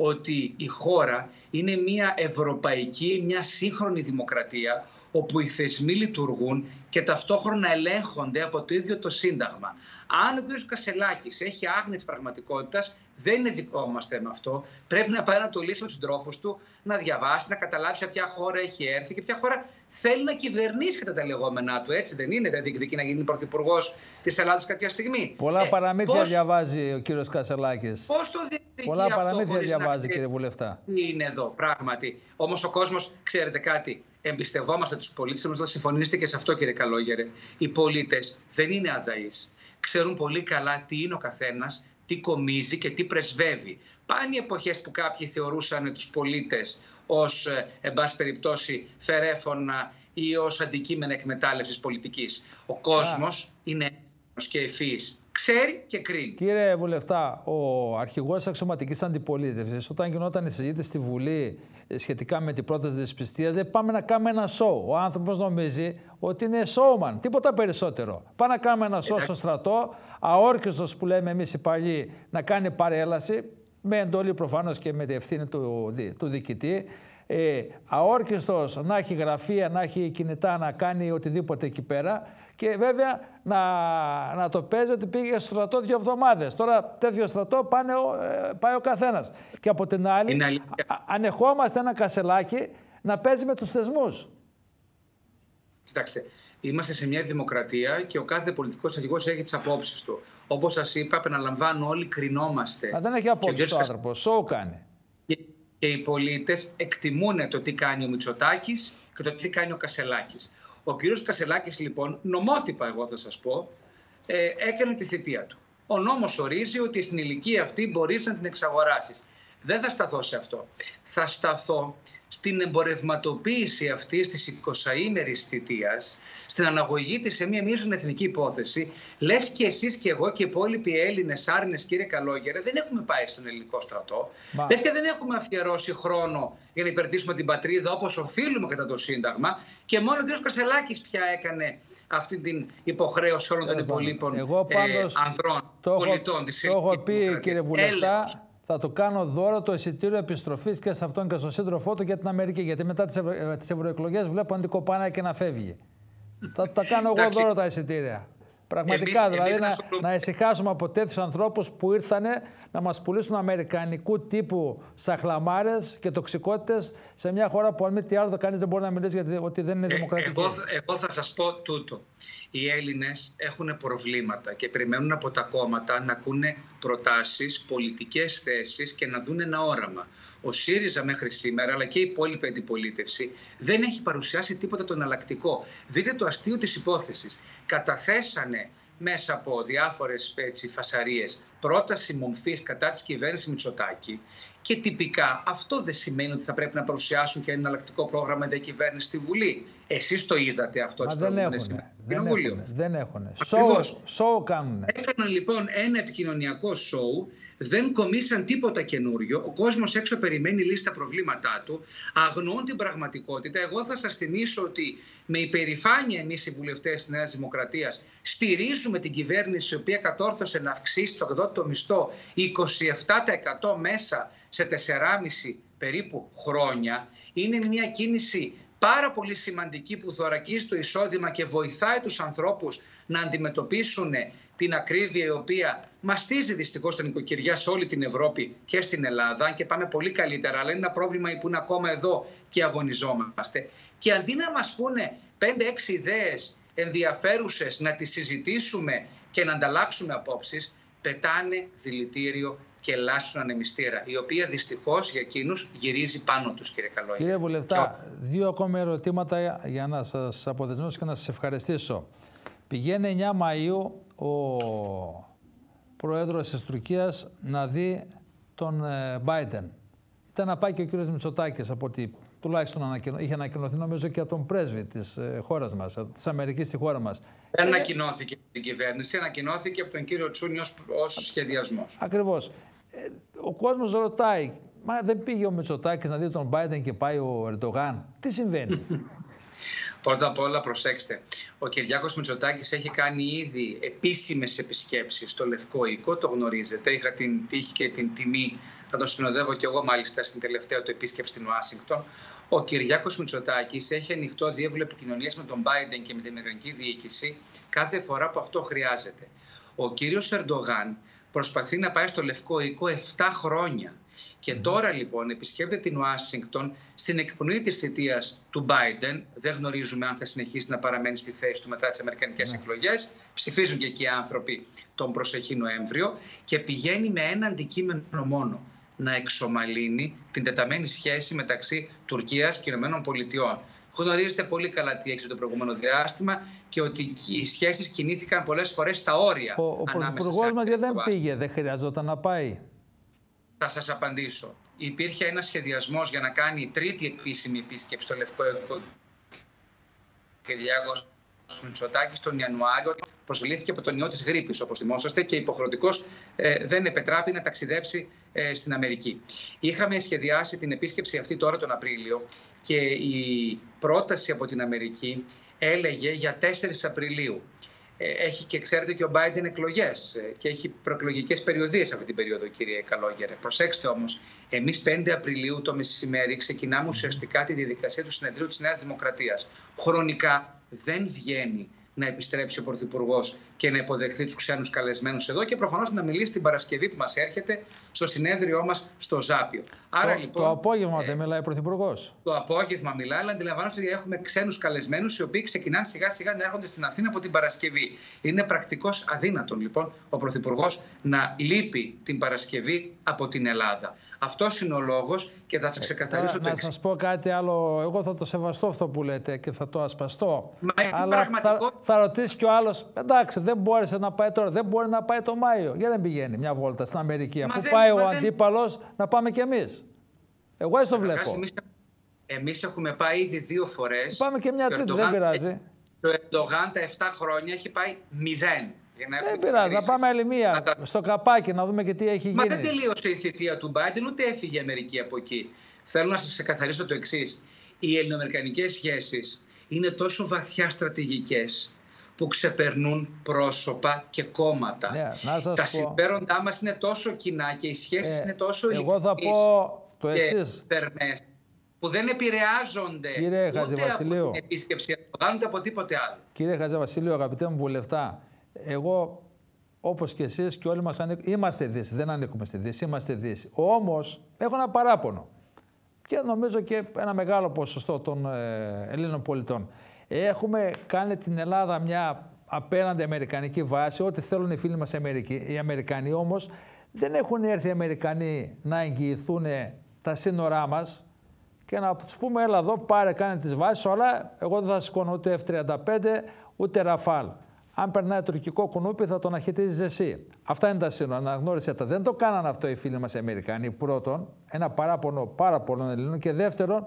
ότι η χώρα είναι μια ευρωπαϊκή, μια σύγχρονη δημοκρατία όπου οι θεσμοί λειτουργούν και ταυτόχρονα ελέγχονται από το ίδιο το Σύνταγμα. Αν ο κ. Κασελάκης έχει άγνοια της πραγματικότητας, δεν είναι δικό μας θέμα αυτό. Πρέπει να πάει να το λύσει με του τρόφου του, να διαβάσει, να καταλάβει σε ποια χώρα έχει έρθει και ποια χώρα θέλει να κυβερνήσει κατά τα λεγόμενά του. Έτσι δεν είναι, δεν διεκδικεί να γίνει πρωθυπουργός της Ελλάδας κάποια στιγμή. Πολλά ε, παραμύθια πώς... διαβάζει ο κύριος Κασελάκης. Πώς το διεκδικεί Πολλά αυτό παραμύθια διαβάζει, κύριε Βουλευτά. Τι είναι εδώ, πράγματι. Όμως ο κόσμος, ξέρετε κάτι, εμπιστευόμαστε τους πολίτες και θα συμφωνήσετε και σε αυτό, κύριε Καλόγερε. Οι πολίτες δεν είναι αδαείς. Ξέρουν πολύ καλά τι είναι ο καθένας τι κομίζει και τι πρεσβεύει. Πάνε οι εποχές που κάποιοι θεωρούσαν τους πολίτες ως, ε, εν πάση περιπτώσει, φερέφωνα ή ως αντικείμενα εκμετάλλευσης πολιτικής. Ο κόσμος είναι και ευφύης. Ξέρει και κρίνει. Κύριε Βουλευτά, ο αρχηγός της αξιωματικής αντιπολίτευσης, όταν γινόταν η συζήτηση στη Βουλή ε, σχετικά με την πρόταση της πιστεία, λέει πάμε να κάνουμε ένα σοου. Ο άνθρωπος νομίζει ότι είναι showman, τίποτα περισσότερο. Πάμε να κάνουμε ένα σοου στο στρατό, αόρκιστο που λέμε εμείς οι παλιοί, να κάνει παρέλαση, με εντολή προφανώς και με την ευθύνη του, του διοικητή. Ε, αόρκιστος να έχει γραφεία, να έχει κινητά, να κάνει οτιδήποτε εκεί πέρα και βέβαια να, να το παίζει ότι πήγε στο στρατό δύο εβδομάδες. Τώρα τέτοιο στρατό πάνε, ε, πάει ο καθένας. Και από την άλλη, ανεχόμαστε ένα κασελάκι να παίζει με τους θεσμούς. Κοιτάξτε, είμαστε σε μια δημοκρατία και ο κάθε πολιτικός αρχηγός έχει τις απόψεις του. Όπως σας είπα, επαναλαμβάνω, όλοι κρινόμαστε. Μα δεν έχει απόψεις ο άνθρωπος. Σοου κάνει. Και, και οι πολίτες εκτιμούν το τι κάνει ο Μητσοτάκης και το τι κάνει ο Κασελάκης. Ο κύριος Κασελάκης λοιπόν, νομότυπα εγώ θα σας πω, ε, έκανε τη θητεία του. Ο νόμος ορίζει ότι στην ηλικία αυτή μπορείς να την εξαγοράσεις. Δεν θα σταθώ σε αυτό. Θα σταθώ στην εμπορευματοποίηση αυτή της 20ήμερη θητείας, στην αναγωγή της σε μια μείζον εθνική υπόθεση, λες και εσείς και εγώ και οι υπόλοιποι Έλληνες Άρνες, κύριε Καλόγερε, δεν έχουμε πάει στον ελληνικό στρατό. Λες και δεν έχουμε αφιερώσει χρόνο για να υπηρετήσουμε την πατρίδα όπως οφείλουμε κατά το Σύνταγμα. Και μόνο ο κ. Κασελάκης πια έκανε αυτή την υποχρέωση όλων των υπολείπων ε, ανδρών, πολιτών της Το έχω πει, κύριε Βουλευτά, θα του κάνω δώρο το εισιτήριο επιστροφής και σε αυτόν και στον σύντροφό του για την Αμερική. Γιατί μετά τις ευρωεκλογέ ευρωεκλογές βλέπω αντικοπάνα και να φεύγει. θα τα κάνω εγώ δώρο τα εισιτήρια. Πραγματικά εμείς, δηλαδή εμείς να, να ησυχάσουμε από τέτοιους ανθρώπους που ήρθαν να μας πουλήσουν αμερικανικού τύπου σαχλαμάρες και τοξικότητες σε μια χώρα που αν μη τι άλλο κανείς δεν μπορεί να μιλήσει γιατί ότι δεν είναι ε, δημοκρατική. εγώ, εγώ θα σας πω τούτο. Οι Έλληνες έχουν προβλήματα και περιμένουν από τα κόμματα να ακούνε προτάσεις, πολιτικές θέσεις και να δουν ένα όραμα. Ο ΣΥΡΙΖΑ μέχρι σήμερα, αλλά και η υπόλοιπη αντιπολίτευση, δεν έχει παρουσιάσει τίποτα το εναλλακτικό. Δείτε το αστείο της υπόθεσης. Καταθέσανε μέσα από διάφορες έτσι, φασαρίες πρόταση μομφής κατά της κυβέρνησης Μητσοτάκη και τυπικά αυτό δεν σημαίνει ότι θα πρέπει να παρουσιάσουν και ένα εναλλακτικό πρόγραμμα διακυβέρνηση στη Βουλή. Εσείς το είδατε αυτό τις δεν έχουν. Δεν έχουν. Δεν έχουν. Σοου κάνουν. Έκαναν λοιπόν ένα επικοινωνιακό σοου δεν κομίσαν τίποτα καινούριο. Ο κόσμος έξω περιμένει λύσει τα προβλήματά του. Αγνοούν την πραγματικότητα. Εγώ θα σας θυμίσω ότι με υπερηφάνεια εμείς οι βουλευτές της Νέας Δημοκρατίας στηρίζουμε την κυβέρνηση η οποία κατόρθωσε να αυξήσει το 80 μισθό 27% μέσα σε 4,5 περίπου χρόνια. Είναι μια κίνηση πάρα πολύ σημαντική που θωρακίζει το εισόδημα και βοηθάει τους ανθρώπους να αντιμετωπίσουν την ακρίβεια η οποία μαστίζει δυστυχώς τα νοικοκυριά σε όλη την Ευρώπη και στην Ελλάδα και πάμε πολύ καλύτερα, αλλά είναι ένα πρόβλημα που είναι ακόμα εδώ και αγωνιζόμαστε. Και αντί να μας πούνε 5-6 ιδέες ενδιαφέρουσες να τις συζητήσουμε και να ανταλλάξουμε απόψεις, πετάνε δηλητήριο και ελάχιστον ανεμιστήρα, η οποία δυστυχώς για εκείνους γυρίζει πάνω τους, κύριε Καλόγια. Κύριε Βουλευτά, δύο ακόμα ερωτήματα για να σας αποδεσμεύσω και να σας ευχαριστήσω. Πηγαίνει 9 Μαΐου ο πρόεδρος της Τουρκίας να δει τον ε, Biden. Ήταν να πάει και ο κύριος Μητσοτάκης από ότι τουλάχιστον είχε ανακοινωθεί νομίζω και από τον πρέσβη της ε, χώρας μας, της Αμερικής στη χώρα μας. Δεν ανακοινώθηκε από την κυβέρνηση, ανακοινώθηκε από τον κύριο Τσούνιο ως σχεδιασμός. Ακριβώς. Ε, ο κόσμος ρωτάει, μα δεν πήγε ο Μητσοτάκης να δει τον Biden και πάει ο Ερντογάν; Τι συμβαίνει; Πρώτα απ' όλα προσέξτε, ο Κυριάκος Μητσοτάκης έχει κάνει ήδη επίσημες επισκέψεις στο Λευκό Οίκο, το γνωρίζετε. Είχα την τύχη και την τιμή να τον συνοδεύω και εγώ μάλιστα στην τελευταία του επίσκεψη στην Ουάσιγκτον. Ο Κυριάκος Μητσοτάκης έχει ανοιχτό διεύλο επικοινωνίας με τον Biden και με την Αμερικανική διοίκηση κάθε φορά που αυτό χρειάζεται. Ο κύριος Ερντογάν προσπαθεί να πάει στο Λευκό Οίκο 7 χρόνια. Και τώρα λοιπόν επισκέπτεται την Ουάσιγκτον στην εκπνοή της θητείας του Biden. Δεν γνωρίζουμε αν θα συνεχίσει να παραμένει στη θέση του μετά τις αμερικανικές ναι. εκλογές. Ψηφίζουν και εκεί οι άνθρωποι τον προσεχή Νοέμβριο και πηγαίνει με ένα αντικείμενο μόνο να εξομαλύνει την τεταμένη σχέση μεταξύ Τουρκίας και Ηνωμένων Πολιτειών. Γνωρίζετε πολύ καλά τι έχει το προηγούμενο διάστημα και ότι οι σχέσεις κινήθηκαν πολλές φορές στα όρια. Ο, ο πρωθυπουργός μας δεν πήγε, δεν χρειαζόταν να πάει. Θα σας απαντήσω. Υπήρχε ένας σχεδιασμός για να κάνει τρίτη επίσημη επίσκεψη στο Λευκό Οίκο και Μητσοτάκη τον Ιανουάριο προσβλήθηκε από τον ιό της γρήπης, όπως θυμόσαστε, και υποχρεωτικώ ε, δεν επετράπει να ταξιδέψει ε, στην Αμερική. Είχαμε σχεδιάσει την επίσκεψη αυτή τώρα τον Απρίλιο και η πρόταση από την Αμερική έλεγε για 4 Απριλίου. Ε, έχει και ξέρετε και ο Biden εκλογές ε, και έχει προεκλογικές περιοδίες αυτή την περίοδο, κύριε Καλόγερε. Προσέξτε όμως, εμείς 5 Απριλίου το μεσημέρι ξεκινάμε ουσιαστικά τη διαδικασία του συνεδρίου της Νέας Δημοκρατίας. Χρονικά δεν βγαίνει να επιστρέψει ο Πρωθυπουργός και να υποδεχθεί τους ξένους καλεσμένους εδώ και προφανώς να μιλήσει την Παρασκευή που μας έρχεται στο συνέδριό μας στο Ζάπιο. Άρα, το, λοιπόν, το απόγευμα ε, δεν μιλάει ο Πρωθυπουργός. Το απόγευμα μιλάει, αλλά αντιλαμβάνεστε ότι έχουμε ξένους καλεσμένους οι οποίοι ξεκινάνε σιγά σιγά να έρχονται στην Αθήνα από την Παρασκευή. Είναι πρακτικώ αδύνατον λοιπόν ο Πρωθυπουργός να λείπει την Παρασκευή από την Ελλάδα. Αυτός είναι ο λόγος και θα σας ε, ξεκαθαρίσω ε, το εξής. Να σας πω κάτι άλλο. Εγώ θα το σεβαστώ αυτό που λέτε και θα το ασπαστώ. Μα Αλλά πραγματικό... θα, θα ρωτήσει κι ο άλλος, εντάξει, δεν μπόρεσε να πάει τώρα, δεν μπορεί να πάει το Μάιο. Γιατί δεν πηγαίνει μια βόλτα στην Αμερική. Αφού πάει ο αντίπαλος, να πάμε κι εμείς. Εγώ έτσι το βλέπω. Εμεί έχουμε πάει ήδη δύο φορές. Πάμε και μια τρίτη, δεν πειράζει. Το Ερντογάν τα 7 χρόνια έχει πάει μηδέν. Δεν πειράζει, να πάμε άλλη μία στο καπάκι να δούμε και τι έχει γίνει. Μα δεν τελείωσε η θητεία του Μπάιντεν, ούτε έφυγε η Αμερική από εκεί. Θέλω να σας ξεκαθαρίσω το εξής. Οι ελληνοαμερικανικές σχέσεις είναι τόσο βαθιά στρατηγικές που ξεπερνούν πρόσωπα και κόμματα. Ναι, Τα πω... συμφέροντά μας είναι τόσο κοινά και οι σχέσεις ε, είναι τόσο Εγώ θα πω το εξής. που δεν επηρεάζονται Κύριε ούτε από την επίσκεψη ούτε από τίποτε άλλο. Κύριε Χαζαβασίλειο, αγαπητέ μου βουλευτά, εγώ όπως και εσείς και όλοι μας είμαστε Δύση, δεν ανήκουμε στη Δύση, είμαστε Δύση. Όμως έχω ένα παράπονο και νομίζω και ένα μεγάλο ποσοστό των ε, Ελλήνων πολιτών. Έχουμε κάνει την Ελλάδα μια απέναντι αμερικανική βάση, ό,τι θέλουν οι φίλοι μας οι Αμερικανοί όμως δεν έχουν έρθει οι Αμερικανοί να εγγυηθούν τα σύνορά μας και να τους πούμε έλα εδώ πάρε κάνε τις βάσεις, αλλά εγώ δεν θα σηκώνω ούτε F-35 ούτε Ραφάλ αν περνάει τουρκικό κουνούπι θα τον αχαιτίζεις εσύ. Αυτά είναι τα σύνορα, αναγνώρισε τα. Δεν το κάνανε αυτό οι φίλοι μας οι Αμερικανοί. Πρώτον, ένα παράπονο πάρα πολλών Ελλήνων. Και δεύτερον,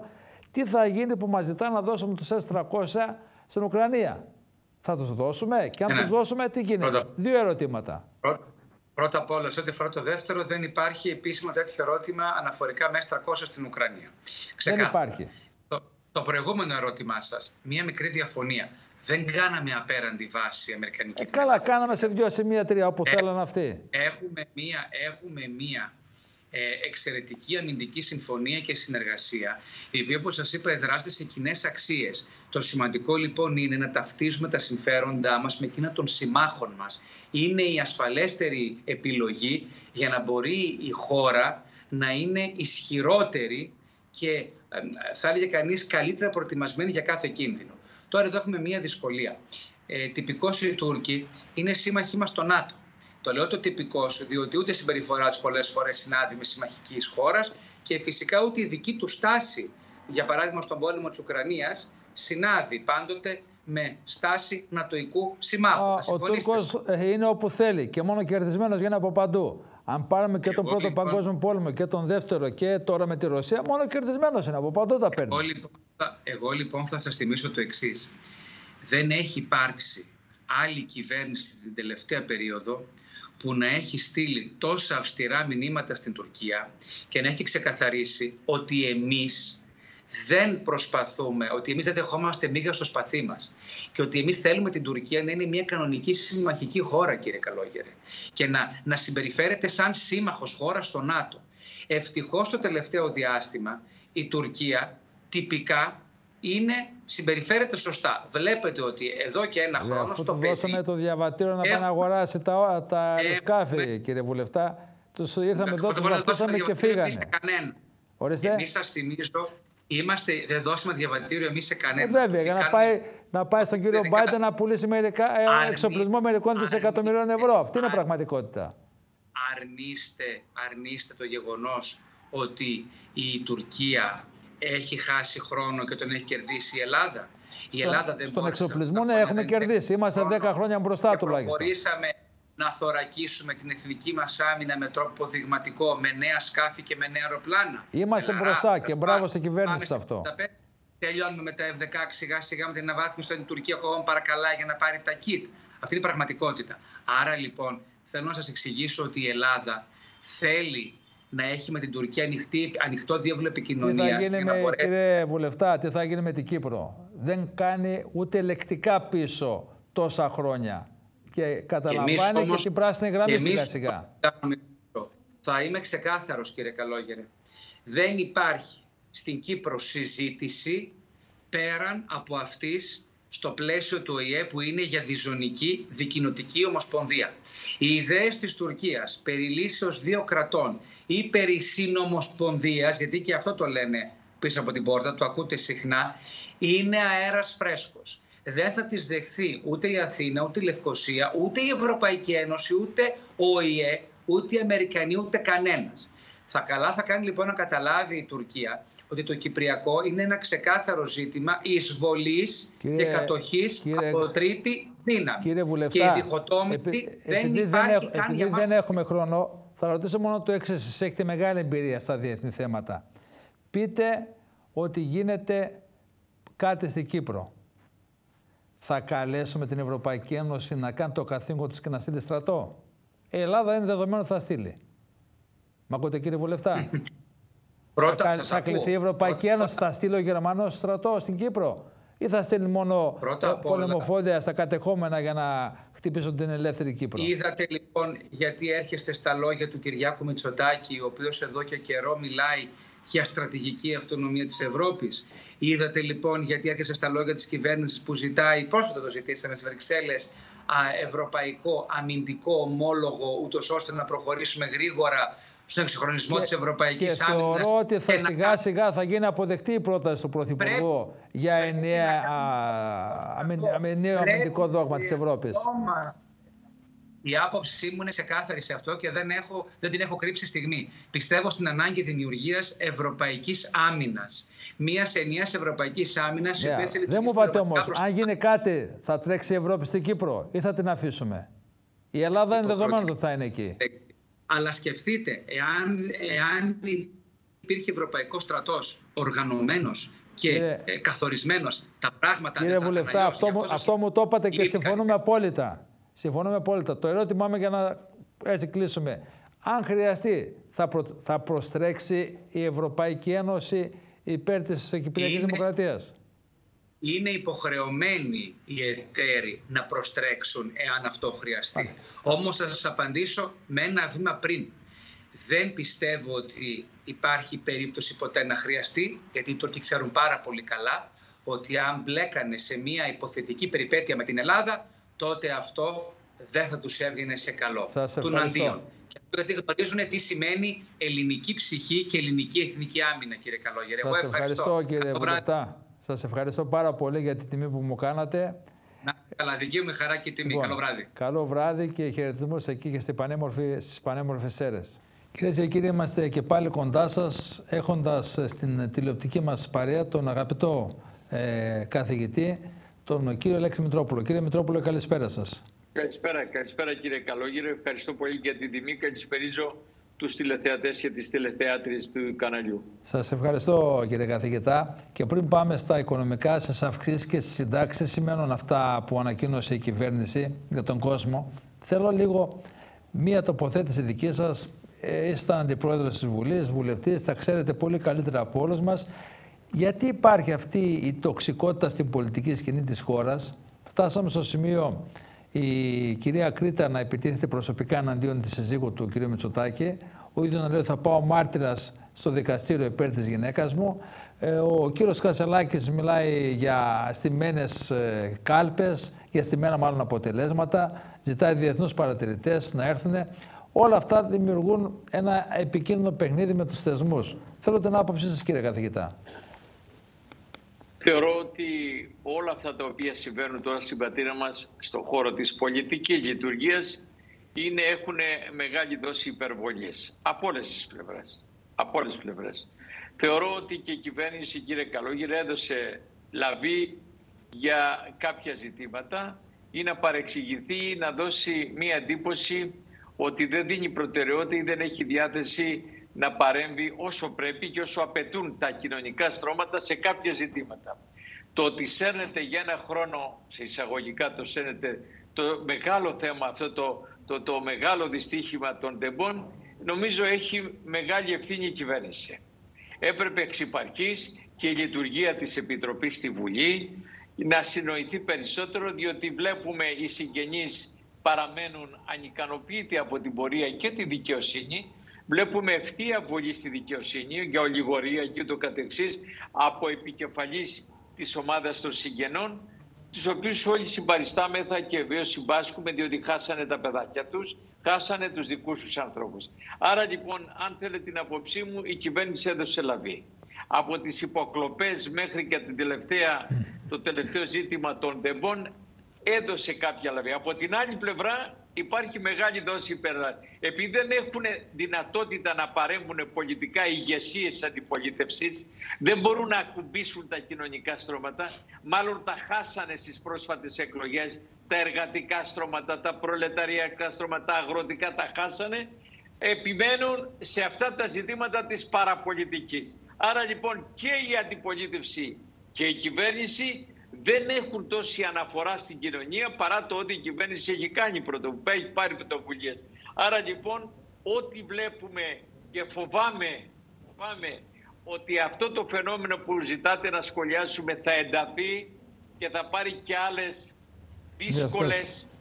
τι θα γίνει που μας ζητάνε να δώσουμε τους S-300 στην Ουκρανία; Θα τους δώσουμε; Και αν ναι. τους δώσουμε, τι γίνεται; Πρώτα. Δύο ερωτήματα. Πρώτα. Πρώτα απ' όλα, σε ό,τι αφορά το δεύτερο, δεν υπάρχει επίσημα τέτοιο ερώτημα αναφορικά με S-300 στην Ουκρανία. Ξεκάθαρα. Δεν υπάρχει. Το, το προηγούμενο ερώτημά σας, μία μικρή διαφωνία δεν κάναμε απέραντη βάση Αμερικανική ε, Καλά, κάναμε σε δύο σημεία τρία όπου ε, θέλανε αυτοί. Έχουμε μία, έχουμε μία ε, εξαιρετική αμυντική συμφωνία και συνεργασία, η οποία, όπως σας είπα, εδράζεται σε κοινές αξίες. Το σημαντικό λοιπόν είναι να ταυτίζουμε τα συμφέροντά μας με εκείνα των συμμάχων μας. Είναι η ασφαλέστερη επιλογή για να μπορεί η χώρα να είναι ισχυρότερη και θα έλεγε κανείς καλύτερα προετοιμασμένη για κάθε κίνδυνο. Τώρα εδώ έχουμε μία δυσκολία. Ε, τυπικώς οι Τούρκοι είναι σύμμαχοί μας στο ΝΑΤΟ. Το λέω το τυπικός, διότι ούτε συμπεριφορά τους πολλές φορές συνάδει με συμμαχική χώρας και φυσικά ούτε η δική του στάση, για παράδειγμα στον πόλεμο της Ουκρανίας, συνάδει πάντοτε με στάση νατοικού συμμάχου. Ο Τούρκος ε, είναι όπου θέλει και μόνο κερδισμένος βγαίνει από παντού. Αν πάρουμε και τον πρώτο λοιπόν, παγκόσμιο πόλεμο και τον δεύτερο και τώρα με τη Ρωσία, μόνο κερδισμένος είναι από παντού τα παίρνει. Εγώ λοιπόν, εγώ λοιπόν θα σας θυμίσω το εξής. Δεν έχει υπάρξει άλλη κυβέρνηση την τελευταία περίοδο που να έχει στείλει τόσα αυστηρά μηνύματα στην Τουρκία και να έχει ξεκαθαρίσει ότι εμείς δεν προσπαθούμε, ότι εμείς δεν δεχόμαστε μίγα στο σπαθί μας και ότι εμείς θέλουμε την Τουρκία να είναι μια κανονική συμμαχική χώρα, κύριε Καλόγερε, και να, να συμπεριφέρεται σαν σύμμαχος χώρας στο ΝΑΤΟ. Ευτυχώς το τελευταίο διάστημα η Τουρκία τυπικά είναι, συμπεριφέρεται σωστά. Βλέπετε ότι εδώ και ένα χρόνο αφού στο παιδί... δώσαμε το διαβατήριο να πάει να αγοράσει τα, τα ε, σκάφη, κύριε Βουλευτά. Τους ήρθαμε εδώ, τους βαφτίσαμε και φύγανε. Ορίστε. Εμείς σας θυμίζω, είμαστε, δεν δώσαμε διαβατήριο εμείς σε κανέναν. Ε, βέβαια, για να πάει, να πάει στον κύριο Μπάιντε να πουλήσει μερικά, ε, εξοπλισμό μερικών δισεκατομμυρίων ευρώ. Αυτή είναι η πραγματικότητα. Αρνείστε, αρνείστε το γεγονός ότι η Τουρκία έχει χάσει χρόνο και τον έχει κερδίσει η Ελλάδα. Η Ελλάδα δεν Στον εξοπλισμό ναι, έχουμε κερδίσει. Είμαστε 10 χρόνια μπροστά τουλάχιστον. Προχωρήσαμε να θωρακίσουμε την εθνική μας άμυνα με τρόπο δειγματικό, με νέα σκάφη και με νέα αεροπλάνα. Είμαστε μπροστά και μπράβο στην κυβέρνηση σε αυτό. Τελειώνουμε με τα F-16 σιγά σιγά με την αναβάθμιση στην Τουρκία ακόμα παρακαλά για να πάρει τα kit. Αυτή είναι η πραγματικότητα. Άρα λοιπόν θέλω να σας εξηγήσω ότι η Ελλάδα θέλει να έχει με την Τουρκία ανοιχτή, ανοιχτό διεύλο επικοινωνία. Τι θα γίνει με, κύριε Βουλευτά, τι θα γίνει με την Κύπρο; Δεν κάνει ούτε λεκτικά πίσω τόσα χρόνια. Και καταλαμβάνει και, όμως, και την πράσινη γραμμή σιγά σιγά. Θα είμαι ξεκάθαρος κύριε Καλόγερε. Δεν υπάρχει στην Κύπρο συζήτηση πέραν από αυτής στο πλαίσιο του ΟΗΕ που είναι για διζωνική δικοινοτική ομοσπονδία. Οι ιδέες της Τουρκίας περί λύσεως δύο κρατών ή περί συνομοσπονδίας, γιατί και αυτό το λένε πίσω από την πόρτα, το ακούτε συχνά, είναι αέρας φρέσκος. Δεν θα τις δεχθεί ούτε η Αθήνα, ούτε η Λευκοσία, ούτε η Ευρωπαϊκή Ένωση, ούτε ο ΟΗΕ, ούτε οι Αμερικανοί, ούτε κανένας. Θα καλά θα κάνει λοιπόν να καταλάβει η Τουρκία ότι το Κυπριακό είναι ένα ξεκάθαρο ζήτημα εισβολής και κατοχής κύριε, από τρίτη δύναμη. Κύριε Βουλευτά, και η διχοτόμηση δεν υπάρχει δεν Επειδή δεν έχουμε χρόνο, θα ρωτήσω μόνο το εξής. Εσείς έχετε μεγάλη εμπειρία στα διεθνή θέματα. Πείτε ότι γίνεται κάτι στην Κύπρο. Θα καλέσουμε την Ευρωπαϊκή Ένωση να κάνει το καθήκον της και να στείλει στρατό. Η Ελλάδα είναι δεδομένο ότι θα στείλει. Μ' ακούτε κύριε Βουλευτά; Πρώτα θα, θα κληθεί η Ευρωπαϊκή Ένωση, θα στείλει ο Γερμανό στρατό στην Κύπρο ή θα στείλει μόνο πολεμοφόδια στα κατεχόμενα για να χτυπήσουν την ελεύθερη Κύπρο; Είδατε λοιπόν γιατί έρχεστε στα λόγια του Κυριάκου Μητσοτάκη, ο οποίος εδώ και καιρό μιλάει για στρατηγική αυτονομία της Ευρώπης. Είδατε λοιπόν γιατί έρχεστε στα λόγια της κυβέρνησης που ζητάει, πρόσφατα το ζητήσαμε στις Βρυξέλλες, ευρωπαϊκό αμυντικό ομόλογο, ούτως ώστε να προχωρήσουμε γρήγορα στον εξυγχρονισμό της Ευρωπαϊκής Άμυνας. Θεωρώ ότι θα σιγά σιγά θα γίνει αποδεκτή η πρόταση του Πρωθυπουργού για ενιαίο αμυντικό δόγμα της Ευρώπης. Η άποψή μου είναι ξεκάθαρη σε αυτό και δεν, έχω, δεν την έχω κρύψει στιγμή. Πιστεύω στην ανάγκη δημιουργίας ευρωπαϊκής άμυνας. Μιας ενιαίας ευρωπαϊκής άμυνας yeah. η οποία θέλει Δεν μου είπατε όμως, αν γίνει κάτι, θα τρέξει η Ευρώπη στην Κύπρο ή θα την αφήσουμε; Η Ελλάδα είναι δεδομένο ότι θα είναι εκεί. Ε, αλλά σκεφτείτε, εάν, εάν υπήρχε ευρωπαϊκός στρατός οργανωμένος και κύριε, ε, καθορισμένος, τα πράγματα κύριε δεν θα Βουλευτά, αυτό, μου, αυτός μου το είπατε και συμφωνούμε απόλυτα. Συμφωνούμε απόλυτα. Το ερώτημά μου για να έτσι κλείσουμε. Αν χρειαστεί, θα, θα προστρέξει η Ευρωπαϊκή Ένωση υπέρ της Κυπριακής είναι, Δημοκρατίας; Είναι υποχρεωμένοι οι εταίροι να προστρέξουν εάν αυτό χρειαστεί. Όμως θα σας απαντήσω με ένα βήμα πριν. δεν πιστεύω ότι υπάρχει περίπτωση ποτέ να χρειαστεί, γιατί οι Τούρκοι ξέρουν πάρα πολύ καλά ότι αν μπλέκανε σε μια υποθετική περιπέτεια με την Ελλάδα, τότε αυτό δεν θα τους έβγαινε σε καλό. Σας του αντίον. Γιατί γνωρίζουν τι σημαίνει ελληνική ψυχή και ελληνική εθνική άμυνα, κύριε Καλόγερε. Σας Εγώ ευχαριστώ, ευχαριστώ κύριε Βουλευτά. Σας ευχαριστώ πάρα πολύ για την τιμή που μου κάνατε. Να, καλά, δική μου χαρά και τιμή. Λοιπόν, καλό βράδυ. Καλό βράδυ και χαιρετισμού εκεί και στις πανέμορφες αίρες. Κυρίες και κύριοι, είμαστε και πάλι κοντά σας, έχοντας στην τηλεοπτική μας παρέα τον αγαπητό ε, καθηγητή, τον κύριο Λέξη Μητρόπουλο. Κύριε Μητρόπουλο, καλησπέρα σας. Καλησπέρα, καλησπέρα κύριε Καλόγυρο. Ευχαριστώ πολύ για την τιμή. Καλησπέριζω τους τηλεθεατές και τις τηλεθεάτριες του καναλιού. Σας ευχαριστώ κύριε καθηγητά. Και πριν πάμε στα οικονομικά, στι αυξήσεις και στις συντάξεις, σημαίνουν αυτά που ανακοίνωσε η κυβέρνηση για τον κόσμο. Θέλω λίγο μία τοποθέτηση δική σας Είστε αντιπρόεδρος της Βουλής, βουλευτής, τα ξέρετε πολύ καλύτερα από όλους μας. Γιατί υπάρχει αυτή η τοξικότητα στην πολιτική σκηνή της χώρας; Φτάσαμε στο σημείο η κυρία Κρήτα να επιτίθεται προσωπικά εναντίον της συζύγου του κ. Μητσοτάκη. Ο ίδιος να λέει ότι θα πάω μάρτυρας στο δικαστήριο υπέρ της γυναίκας μου. Ε, ο κύριος Κασελάκης μιλάει για στημένες ε, κάλπες, για στημένα μάλλον αποτελέσματα, ζητάει διεθνούς παρατηρητές να έρθουν. Όλα αυτά δημιουργούν ένα επικίνδυνο παιχνίδι με τους θεσμούς. Θέλω την άποψή σας κύριε καθηγητά. Θεωρώ ότι όλα αυτά τα οποία συμβαίνουν τώρα στην πατήρα μας στον χώρο της πολιτικής λειτουργίας είναι, έχουν μεγάλη δόση υπερβολής από όλες τις πλευρές. Από όλες τις πλευρές. Θεωρώ ότι και η κυβέρνηση κύριε Καλόγυρε έδωσε λαβή για κάποια ζητήματα ή να παρεξηγηθεί, να δώσει μία εντύπωση ότι δεν δίνει προτεραιότητα ή δεν έχει διάθεση να παρέμβει όσο πρέπει και όσο απαιτούν τα κοινωνικά στρώματα σε κάποια ζητήματα. Το ότι σέρνεται για ένα χρόνο, σε εισαγωγικά το σέρνεται, το μεγάλο θέμα αυτό, το, το, το μεγάλο δυστύχημα των τεμπών, νομίζω έχει μεγάλη ευθύνη η κυβέρνηση. Έπρεπε εξ και η λειτουργία της Επιτροπής στη Βουλή να συνοηθεί περισσότερο, διότι βλέπουμε οι συγγενείς παραμένουν ανικανοποιητοί από την πορεία και τη δικαιοσύνη. Βλέπουμε ευθεία βολή στη δικαιοσύνη για ολιγορία και το καθεξής από επικεφαλής της ομάδας των συγγενών τους οποίους όλοι συμπαριστάμεθα και βέβαια συμπάσχουμε διότι χάσανε τα παιδάκια τους, χάσανε τους δικούς τους ανθρώπους. Άρα λοιπόν, αν θέλετε την απόψή μου, η κυβέρνηση έδωσε λαβή. Από τις υποκλοπές μέχρι και την τελευταία, το τελευταίο ζήτημα των τεμπών έδωσε κάποια λαβή. Από την άλλη πλευρά υπάρχει μεγάλη δόση υπερδάση. Επειδή δεν έχουν δυνατότητα να παρέμβουν πολιτικά ηγεσίες αντιπολίτευσης, δεν μπορούν να ακουμπήσουν τα κοινωνικά στρώματα. Μάλλον τα χάσανε στις πρόσφατες εκλογές. Τα εργατικά στρώματα, τα προλεταριακά στρώματα, τα αγροτικά τα χάσανε. Επιμένουν σε αυτά τα ζητήματα της παραπολιτικής. Άρα λοιπόν και η αντιπολίτευση και η κυβέρνηση δεν έχουν τόση αναφορά στην κοινωνία παρά το ότι η κυβέρνηση έχει κάνει πρωτοβουλία, έχει πάρει πρωτοβουλίες. Άρα λοιπόν ό,τι βλέπουμε και φοβάμαι, φοβάμαι ότι αυτό το φαινόμενο που ζητάτε να σχολιάσουμε θα ενταθεί και θα πάρει και άλλες δύσκολες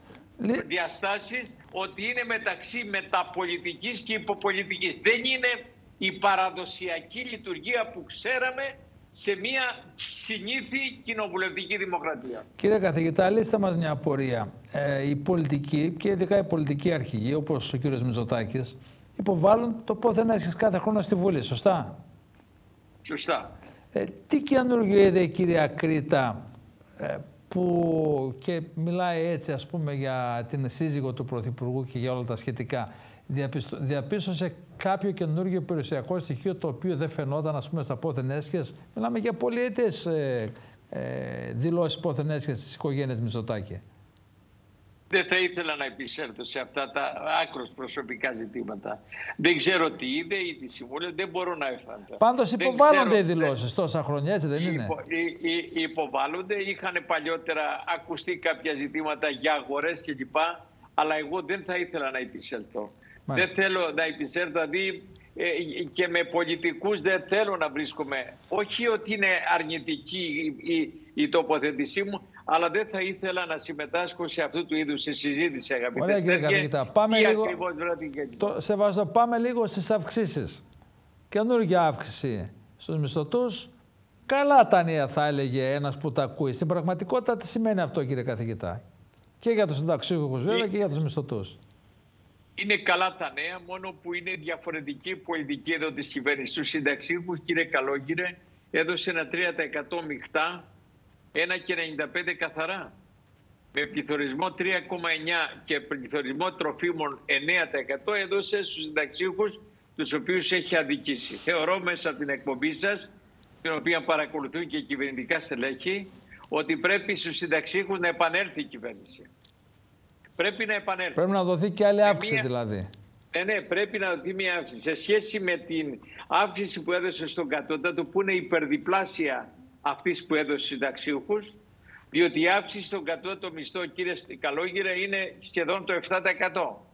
διαστάσεις ότι είναι μεταξύ μεταπολιτικής και υποπολιτικής. Δεν είναι η παραδοσιακή λειτουργία που ξέραμε σε μια συνήθη κοινοβουλευτική δημοκρατία. Κύριε καθηγητά, λύστε μας μια απορία. Ε, οι πολιτικοί και ειδικά οι πολιτικοί αρχηγοί, όπως ο κύριος Μητσοτάκης, υποβάλλουν το πόθεν έχεις κάθε χρόνο στη Βουλή, σωστά; Σωστά. Ε, τι καινούργιο είδε η κυρία Κρήτα ε, που και μιλάει έτσι ας πούμε για την σύζυγο του Πρωθυπουργού και για όλα τα σχετικά διαπίστωσε κάποιο καινούργιο περιουσιακό στοιχείο το οποίο δεν φαινόταν ας πούμε στα πόθεν έσχες. Μιλάμε για πολίτες ε, ε, δηλώσεις πόθεν έσχες στις οικογένειες Μητσοτάκη. Δεν θα ήθελα να επισέλθω σε αυτά τα άκρως προσωπικά ζητήματα. Δεν ξέρω τι είδε ή τι συμβούλε, δεν μπορώ να εφανταστώ. Πάντως υποβάλλονται οι δηλώσεις τόσα χρόνια, έτσι δεν είναι; Υπο, υποβάλλονται, είχαν παλιότερα ακουστεί κάποια ζητήματα για αγορές κλπ. Αλλά εγώ δεν θα ήθελα να επισέλθω. Δεν θέλω να επισέλθω, δηλαδή ε, και με πολιτικούς δεν θέλω να βρίσκομαι. Όχι ότι είναι αρνητική η, η, τοποθέτησή μου, αλλά δεν θα ήθελα να συμμετάσχω σε αυτού του είδους τη συζήτηση, αγαπητέ Ωραία, κύριε καθηγητά. Πάμε λίγο, το, σεβαστό, πάμε λίγο στις αυξήσεις. Καινούργια αύξηση στους μισθωτούς. Καλά τα νέα θα έλεγε ένας που τα ακούει. Στην πραγματικότητα τι σημαίνει αυτό κύριε καθηγητά; Και για τους συνταξίχους βέβαια και για τους μισθωτούς. Είναι καλά τα νέα, μόνο που είναι διαφορετική πολιτική εδώ της κυβέρνησης. Στους συνταξίχου, κύριε Καλόγυρε, έδωσε ένα 3% μειχτά, 1,95 καθαρά. Με πληθωρισμό 3,9 και πληθωρισμό τροφίμων 9% έδωσε στους συνταξίχους τους οποίους έχει αδικήσει. Θεωρώ μέσα από την εκπομπή σας, την οποία παρακολουθούν και οι κυβερνητικά στελέχη, ότι πρέπει στους συνταξίχους να επανέλθει η κυβέρνηση. Πρέπει να επανέλθει. Πρέπει να δοθεί και άλλη αύξηση δηλαδή. Ναι, ναι, πρέπει να δοθεί μια αύξηση. Σε σχέση με την αύξηση που έδωσε στον κατώτατο, που είναι υπερδιπλάσια αυτής που έδωσε στους συνταξίουχους, διότι η αύξηση στον κατώτατο μισθό, κύριε Καλόγυρα, είναι σχεδόν το 7%.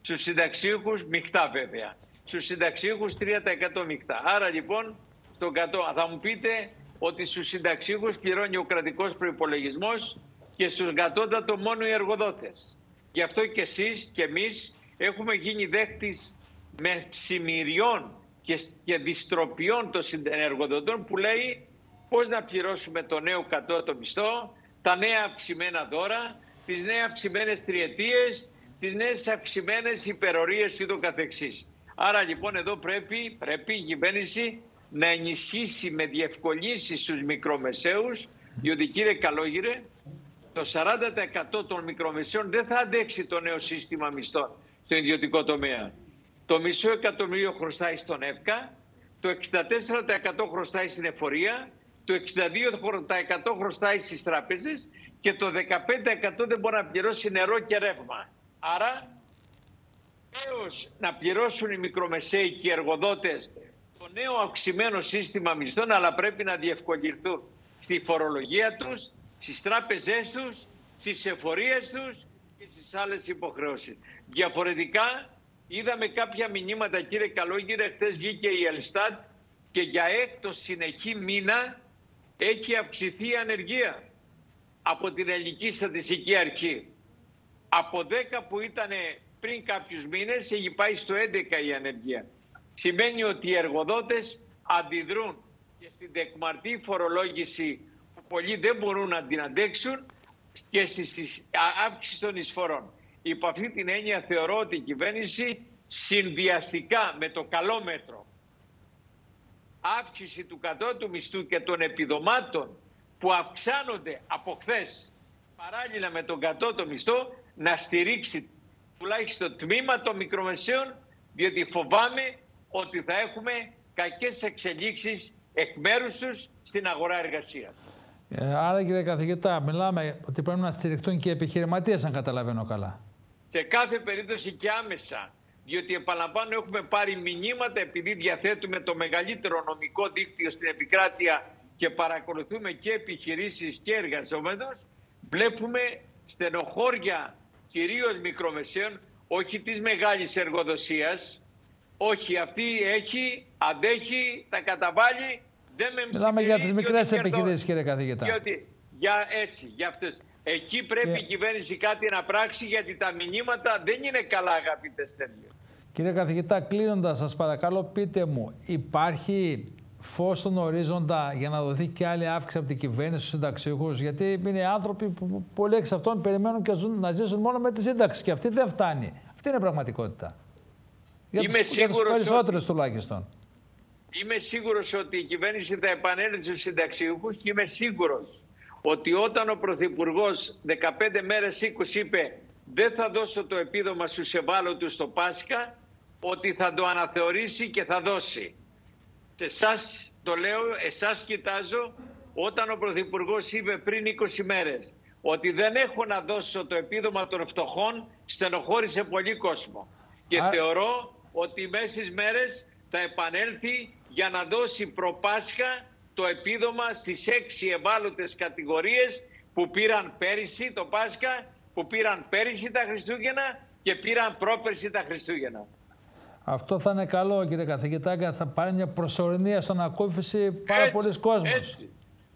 Στους συνταξίουχους μειχτά βέβαια. Στους συνταξίουχους 3% μειχτά. Άρα λοιπόν, στον κατώ... θα μου πείτε ότι στους συνταξίουχους πληρώνει ο κρατικός προϋπολογισμός και στους κατώτατο μόνο οι εργοδότες. Γι' αυτό και εσείς και εμείς έχουμε γίνει δέχτης με ψημυριών και διστροπιών των εργοδοτών που λέει πώς να πληρώσουμε το νέο κατώτατο μισθό, τα νέα αυξημένα δώρα, τις νέα αυξημένες τριετίες, τις νέες αυξημένες υπερορίες και το καθεξής. Άρα λοιπόν εδώ πρέπει, πρέπει η κυβέρνηση να ενισχύσει με διευκολύνσεις στους μικρομεσαίους, διότι κύριε Καλόγυρε, το 40% των μικρομεσαίων δεν θα αντέξει το νέο σύστημα μισθών στο ιδιωτικό τομέα. Το μισό εκατομμύριο χρωστάει στον ΕΦΚΑ, το 64% χρωστάει στην εφορία, το 62% χρωστάει στις τράπεζες και το 15% δεν μπορεί να πληρώσει νερό και ρεύμα. Άρα, έως να πληρώσουν οι μικρομεσαίοι και οι εργοδότες το νέο αυξημένο σύστημα μισθών, αλλά πρέπει να διευκολυνθούν στη φορολογία τους, στις τράπεζές τους, στις εφορίες τους και στις άλλες υποχρεώσεις. Διαφορετικά είδαμε κάποια μηνύματα κύριε Καλόγυρε, χθες βγήκε η Ελστάτ και για έκτος συνεχή μήνα έχει αυξηθεί η ανεργία από την Ελληνική Στατιστική Αρχή. Από 10 που ήταν πριν κάποιους μήνες έχει πάει στο 11 η ανεργία. Σημαίνει ότι οι εργοδότες αντιδρούν και στην τεκμαρτή φορολόγηση που πολλοί δεν μπορούν να την αντέξουν και στη αύξηση των εισφορών. Υπό αυτή την έννοια θεωρώ ότι η κυβέρνηση συνδυαστικά με το καλό μέτρο αύξηση του κατώτου μισθού και των επιδομάτων που αυξάνονται από χθες παράλληλα με τον κατώτο μισθό να στηρίξει τουλάχιστον τμήμα των μικρομεσαίων διότι φοβάμαι ότι θα έχουμε κακές εξελίξεις εκ μέρους τους στην αγορά εργασίας. Ε, άρα κύριε καθηγητά, μιλάμε ότι πρέπει να στηριχτούν και οι επιχειρηματίες αν καταλαβαίνω καλά. Σε κάθε περίπτωση και άμεσα. Διότι επαναλαμβάνω έχουμε πάρει μηνύματα επειδή διαθέτουμε το μεγαλύτερο νομικό δίκτυο στην επικράτεια και παρακολουθούμε και επιχειρήσεις και εργαζόμενους. Βλέπουμε στενοχώρια κυρίως μικρομεσαίων, όχι της μεγάλης εργοδοσίας, όχι αυτή έχει, αντέχει, τα καταβάλει δεν με Μιλάμε για τις μικρές επιχειρήσεις, κύριε καθηγητά. Διότι, για έτσι, για αυτές. Εκεί πρέπει η κυβέρνηση κάτι να πράξει, γιατί τα μηνύματα δεν είναι καλά, αγαπητές Στέλιο. Κύριε καθηγητά, κλείνοντας, σας παρακαλώ, πείτε μου, υπάρχει φως στον ορίζοντα για να δοθεί και άλλη αύξηση από την κυβέρνηση στους συνταξιούχους, γιατί είναι άνθρωποι που πολλοί εξ αυτών περιμένουν και ζουν, να ζήσουν μόνο με τη σύνταξη και αυτή δεν φτάνει. Αυτή είναι η πραγματικότητα. Για Είμαι τους, περισσότερους τουλάχιστον. Είμαι σίγουρος ότι η κυβέρνηση θα επανέλθει στους συνταξιούχους και είμαι σίγουρος ότι όταν ο Πρωθυπουργός 15 μέρες 20 είπε δεν θα δώσω το επίδομα στους ευάλωτους στο Πάσχα, ότι θα το αναθεωρήσει και θα δώσει. Σε εσάς το λέω, εσάς κοιτάζω, όταν ο Πρωθυπουργός είπε πριν 20 μέρες ότι δεν έχω να δώσω το επίδομα των φτωχών, στενοχώρησε πολύ κόσμο. Και θεωρώ ότι μέσα στις μέρες θα επανέλθει για να δώσει προπάσχα το επίδομα στις έξι ευάλωτες κατηγορίες που πήραν πέρυσι το Πάσχα, που πήραν πέρυσι τα Χριστούγεννα και πήραν πρόπερσι τα Χριστούγεννα. Αυτό θα είναι καλό κύριε καθηγητά θα πάρει μια προσωρινή στον ακούφιση πάρα πολλοί κόσμος. Έτσι.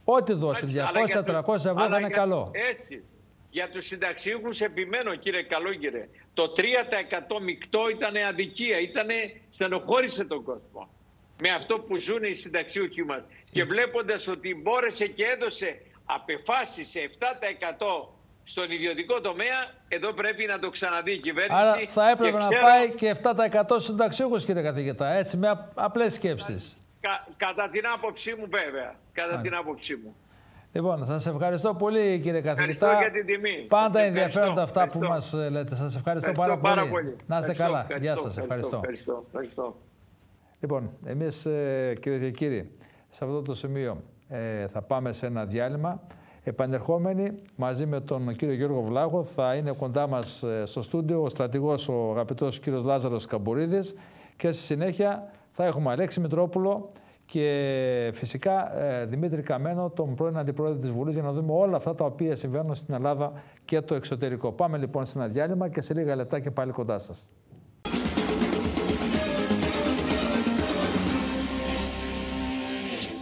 Ό,τι δώσει, 200-300 ευρώ θα είναι καλό. Έτσι. Για τους συνταξίχους επιμένω κύριε Καλόγερε. Το 3% μεικτό ήταν αδικία, ήταν στενοχώρησε τον κόσμο. Με αυτό που ζουν οι συνταξίχοι μας. Και βλέποντας ότι μπόρεσε και έδωσε απεφάσεις σε 7% στον ιδιωτικό τομέα, εδώ πρέπει να το ξαναδεί η κυβέρνηση. Άρα θα έπρεπε να πάει και 7% στους συνταξιούχους κύριε καθηγητά, έτσι με απλές σκέψεις. Κα, κατά την άποψή μου βέβαια, κατά την άποψή μου. Λοιπόν, σας ευχαριστώ πολύ κύριε καθηγητά. Ευχαριστώ για την τιμή. Πάντα ενδιαφέροντα αυτά που μας λέτε. Σας ευχαριστώ, πάρα, πάρα πολύ. Να είστε καλά. Γεια σας. Ευχαριστώ. Ευχαριστώ. Ευχαριστώ. Λοιπόν, εμείς ε, κυρίες και κύριοι, σε αυτό το σημείο ε, θα πάμε σε ένα διάλειμμα. Επανερχόμενοι μαζί με τον κύριο Γιώργο Βλάχο θα είναι κοντά μας ε, στο στούντιο ο στρατηγός ο αγαπητός κύριος Λάζαρος Καμπουρίδης και στη συνέχεια θα έχουμε Αλέξη Μητρόπουλο και φυσικά ε, Δημήτρη Καμένο, τον πρώην Αντιπρόεδρο της Βουλής για να δούμε όλα αυτά τα οποία συμβαίνουν στην Ελλάδα και το εξωτερικό. Πάμε λοιπόν σε ένα διάλειμμα και σε λίγα λεπτά και πάλι κοντά σας.